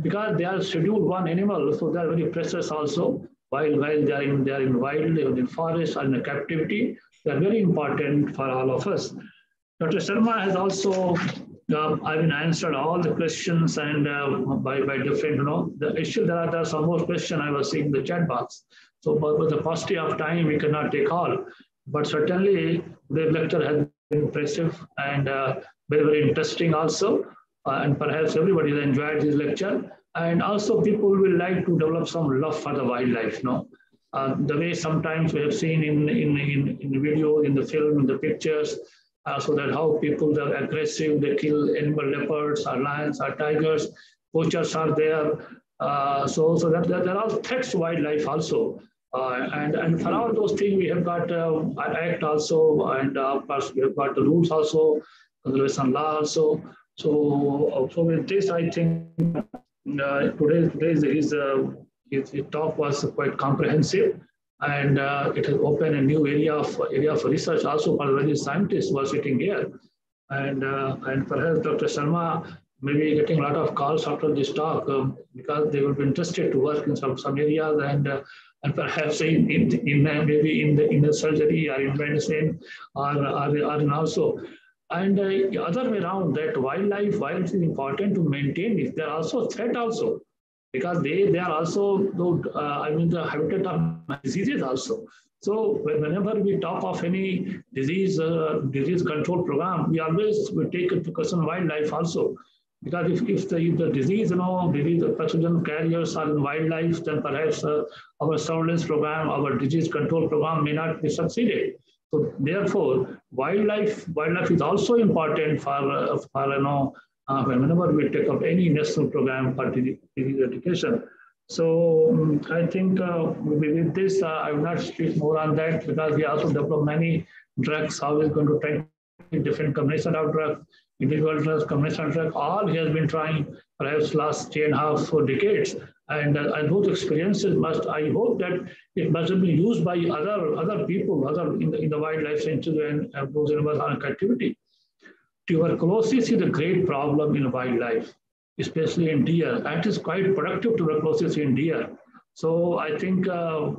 because they are scheduled one animal, so they are very precious also. While while they are in they are in wild, in forest, or in captivity, they are very important for all of us. Dr. Sharma has also uh, I mean answered all the questions and uh, by by different you know the issue there are, there are some more questions I was seeing in the chat box. So, with the paucity of time, we cannot take all. But certainly, the lecture has been impressive and uh, very, very interesting also. Uh, and perhaps everybody has enjoyed this lecture. And also, people will like to develop some love for the wildlife. No, uh, the way sometimes we have seen in in in, in the video, in the film, in the pictures, uh, so that how people are aggressive, they kill animal leopards or lions or tigers. Poachers are there. Uh, so, so that, that there are threats to wildlife also. Uh, and, and for all those things, we have got uh, Act also, and uh, of course, we have got the rules also, conservation law also. So, uh, so with this, I think uh, today, today's his, his, his, talk was quite comprehensive, and it has opened a new area of area of research also for the scientists who are sitting here. And, and perhaps Dr. Sharma may be getting a lot of calls after this talk um, because they will be interested to work in some, some areas and and perhaps in, in, in uh, maybe in the in the surgery or in medicine or, or, or in also. And uh, other way around, that wildlife, it is important to maintain it, they're also threat also because they, they are also, uh, I mean, the habitat of diseases also. So whenever we talk of any disease uh, disease control program, we always we take into concern wildlife also. Because if, if, the, if the disease, you know, disease the pathogen carriers are in wildlife, then perhaps uh, our surveillance program, our disease control program may not be succeeded. So therefore, wildlife wildlife is also important for, uh, for you know, uh, whenever we take up any national program for disease education. So um, I think uh, with this, uh, I will not speak more on that because we also develop many drugs, how he's going to try different combination of drugs, individual drugs, combination drugs, all he has been trying perhaps last three and a half, four decades. And, uh, and those experiences must, I hope that it must have been used by other other people, other in the, in the wildlife sanctuary and uh, those animals are in captivity. Tuberculosis is a great problem in wildlife, especially in deer. And it is quite productive to tuberculosis in deer. So I think uh,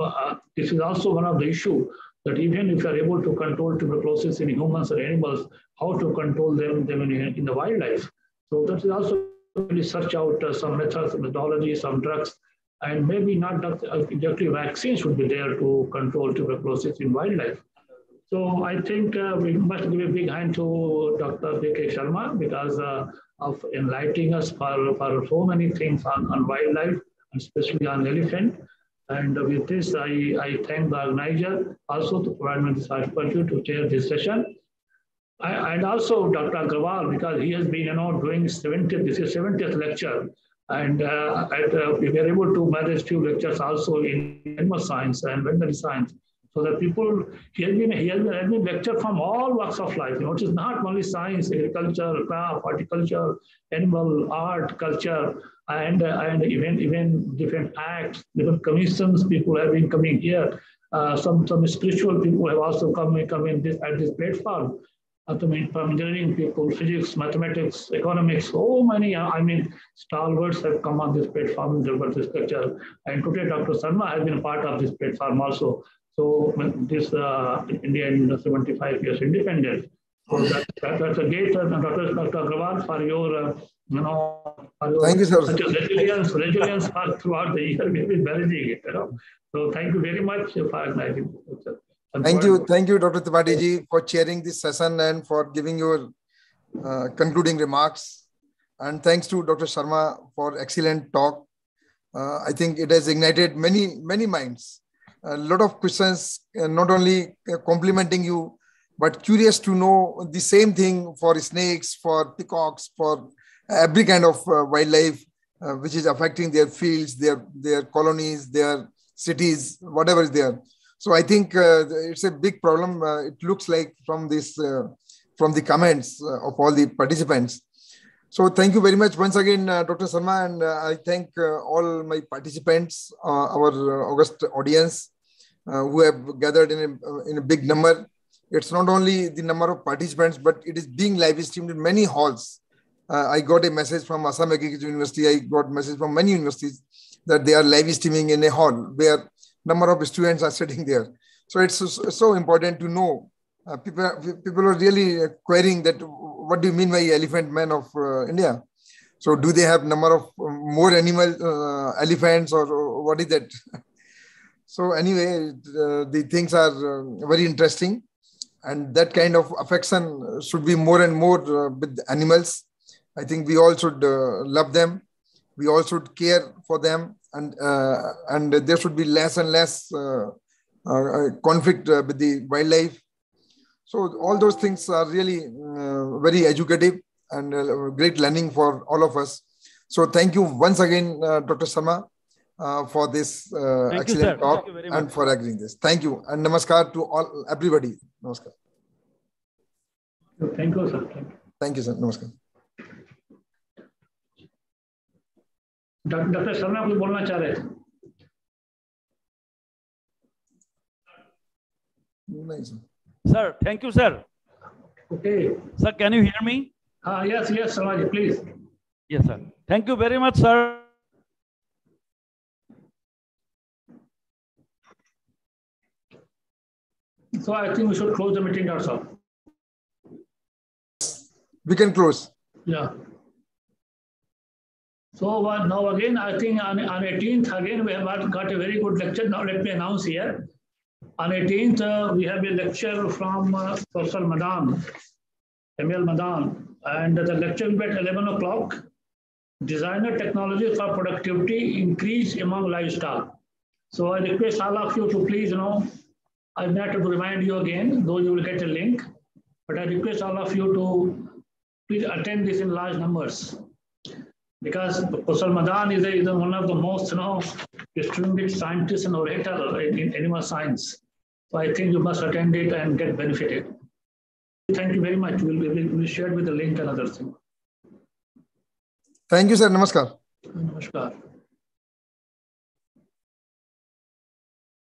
uh, this is also one of the issue that even if you are able to control tuberculosis in humans or animals, how to control them, them in, in the wildlife. So that is also really search out uh, some methods, methodology, some drugs, and maybe not exactly vaccines would be there to control tuberculosis in wildlife. So I think uh, we must give a big hand to Dr. B.K. Sharma because uh, of enlightening us for, for so many things on, on wildlife, especially on elephant. And with this, I, I thank the organizer also to provide me this opportunity to chair this session. And also Dr. Agrawal, because he has been, you know, doing 70th, this is 70th lecture. And uh, at, uh, we were able to manage few lectures also in animal science and veterinary science. So that people, he has been, he has been, has been lecture from all walks of life, you know, it is not only science, agriculture, craft, horticulture, animal, art, culture, and, uh, and even, even different acts, different commissions, people have been coming here. Uh, some, some spiritual people have also come, come in this, at this platform. Uh, from engineering people, physics, mathematics, economics, so many, uh, I mean, stalwarts have come on this platform in this lecture. And today, Dr. Sharma has been a part of this platform also. So this uh, Indian 75 years independence. So that, that, that's a great, uh, Dr. Dr. Agrawal, for your uh, you know, thank you, sir. Resilience, resilience for throughout the year, we've been managing it. You know? So thank you very much for organizing. Thank you, thank you, Dr. Tripathi ji, for chairing this session and for giving your uh, concluding remarks. And thanks to Dr. Sharma for excellent talk. Uh, I think it has ignited many, many minds. A lot of questions, uh, not only uh, complimenting you, but curious to know the same thing for snakes, for peacocks, for every kind of uh, wildlife uh, which is affecting their fields, their their colonies, their cities, whatever is there. So I think uh, it's a big problem. Uh, it looks like from this uh, from the comments uh, of all the participants. So thank you very much once again, Dr. Sharma, and I thank all my participants, our August audience, who have gathered in a, in a big number. It's not only the number of participants, but it is being live streamed in many halls uh, I got a message from Assam Agriculture University. I got message from many universities that they are live streaming in a hall where number of students are sitting there. So it's so, important to know. Uh, people, people are really querying that. What do you mean by elephant man of uh, India? So do they have number of um, more animal uh, elephants or, or, what is that? [LAUGHS] so anyway, uh, the things are uh, very interesting, and that kind of affection should be more and more with animals I think we all should uh, love them. We all should care for them, and uh, and there should be less and less uh, uh conflict uh, with the wildlife. So all those things are really uh, very educative and great learning for all of us. So thank you once again, Dr. Sharma, for this excellent you, talk and for agreeing this. Thank you and namaskar to all everybody. Namaskar. Thank you, sir. Thank you, thank you sir. Namaskar. Doctor Sharma कुछ बोलना चाह रहे थे Sir, thank you, sir. Okay. Sir, can you hear me? Ah, yes, yes, Samaji, please. Yes, sir. Thank you very much, sir. So I think we should close the meeting, also. We can close. Yeah. So now again, I think on, on 18th, again, we have got a very good lecture. Now let me announce here. On 18th, uh, we have a lecture from uh, Professor Madan, M.L. Madan, and the lecture will be at 11 o'clock. Designer technology for productivity increase among livestock. So I request all of you to please, you know, I'm not to remind you again, though you will get a link, but I request all of you to please attend this in large numbers because Professor Madan is, a, is one of the most you know distinguished scientists and orator in, in animal science. So I think you must attend it and get benefited. Thank you very much. We'll, we'll, we'll share with the link and other things. Thank you, sir. Namaskar. Namaskar.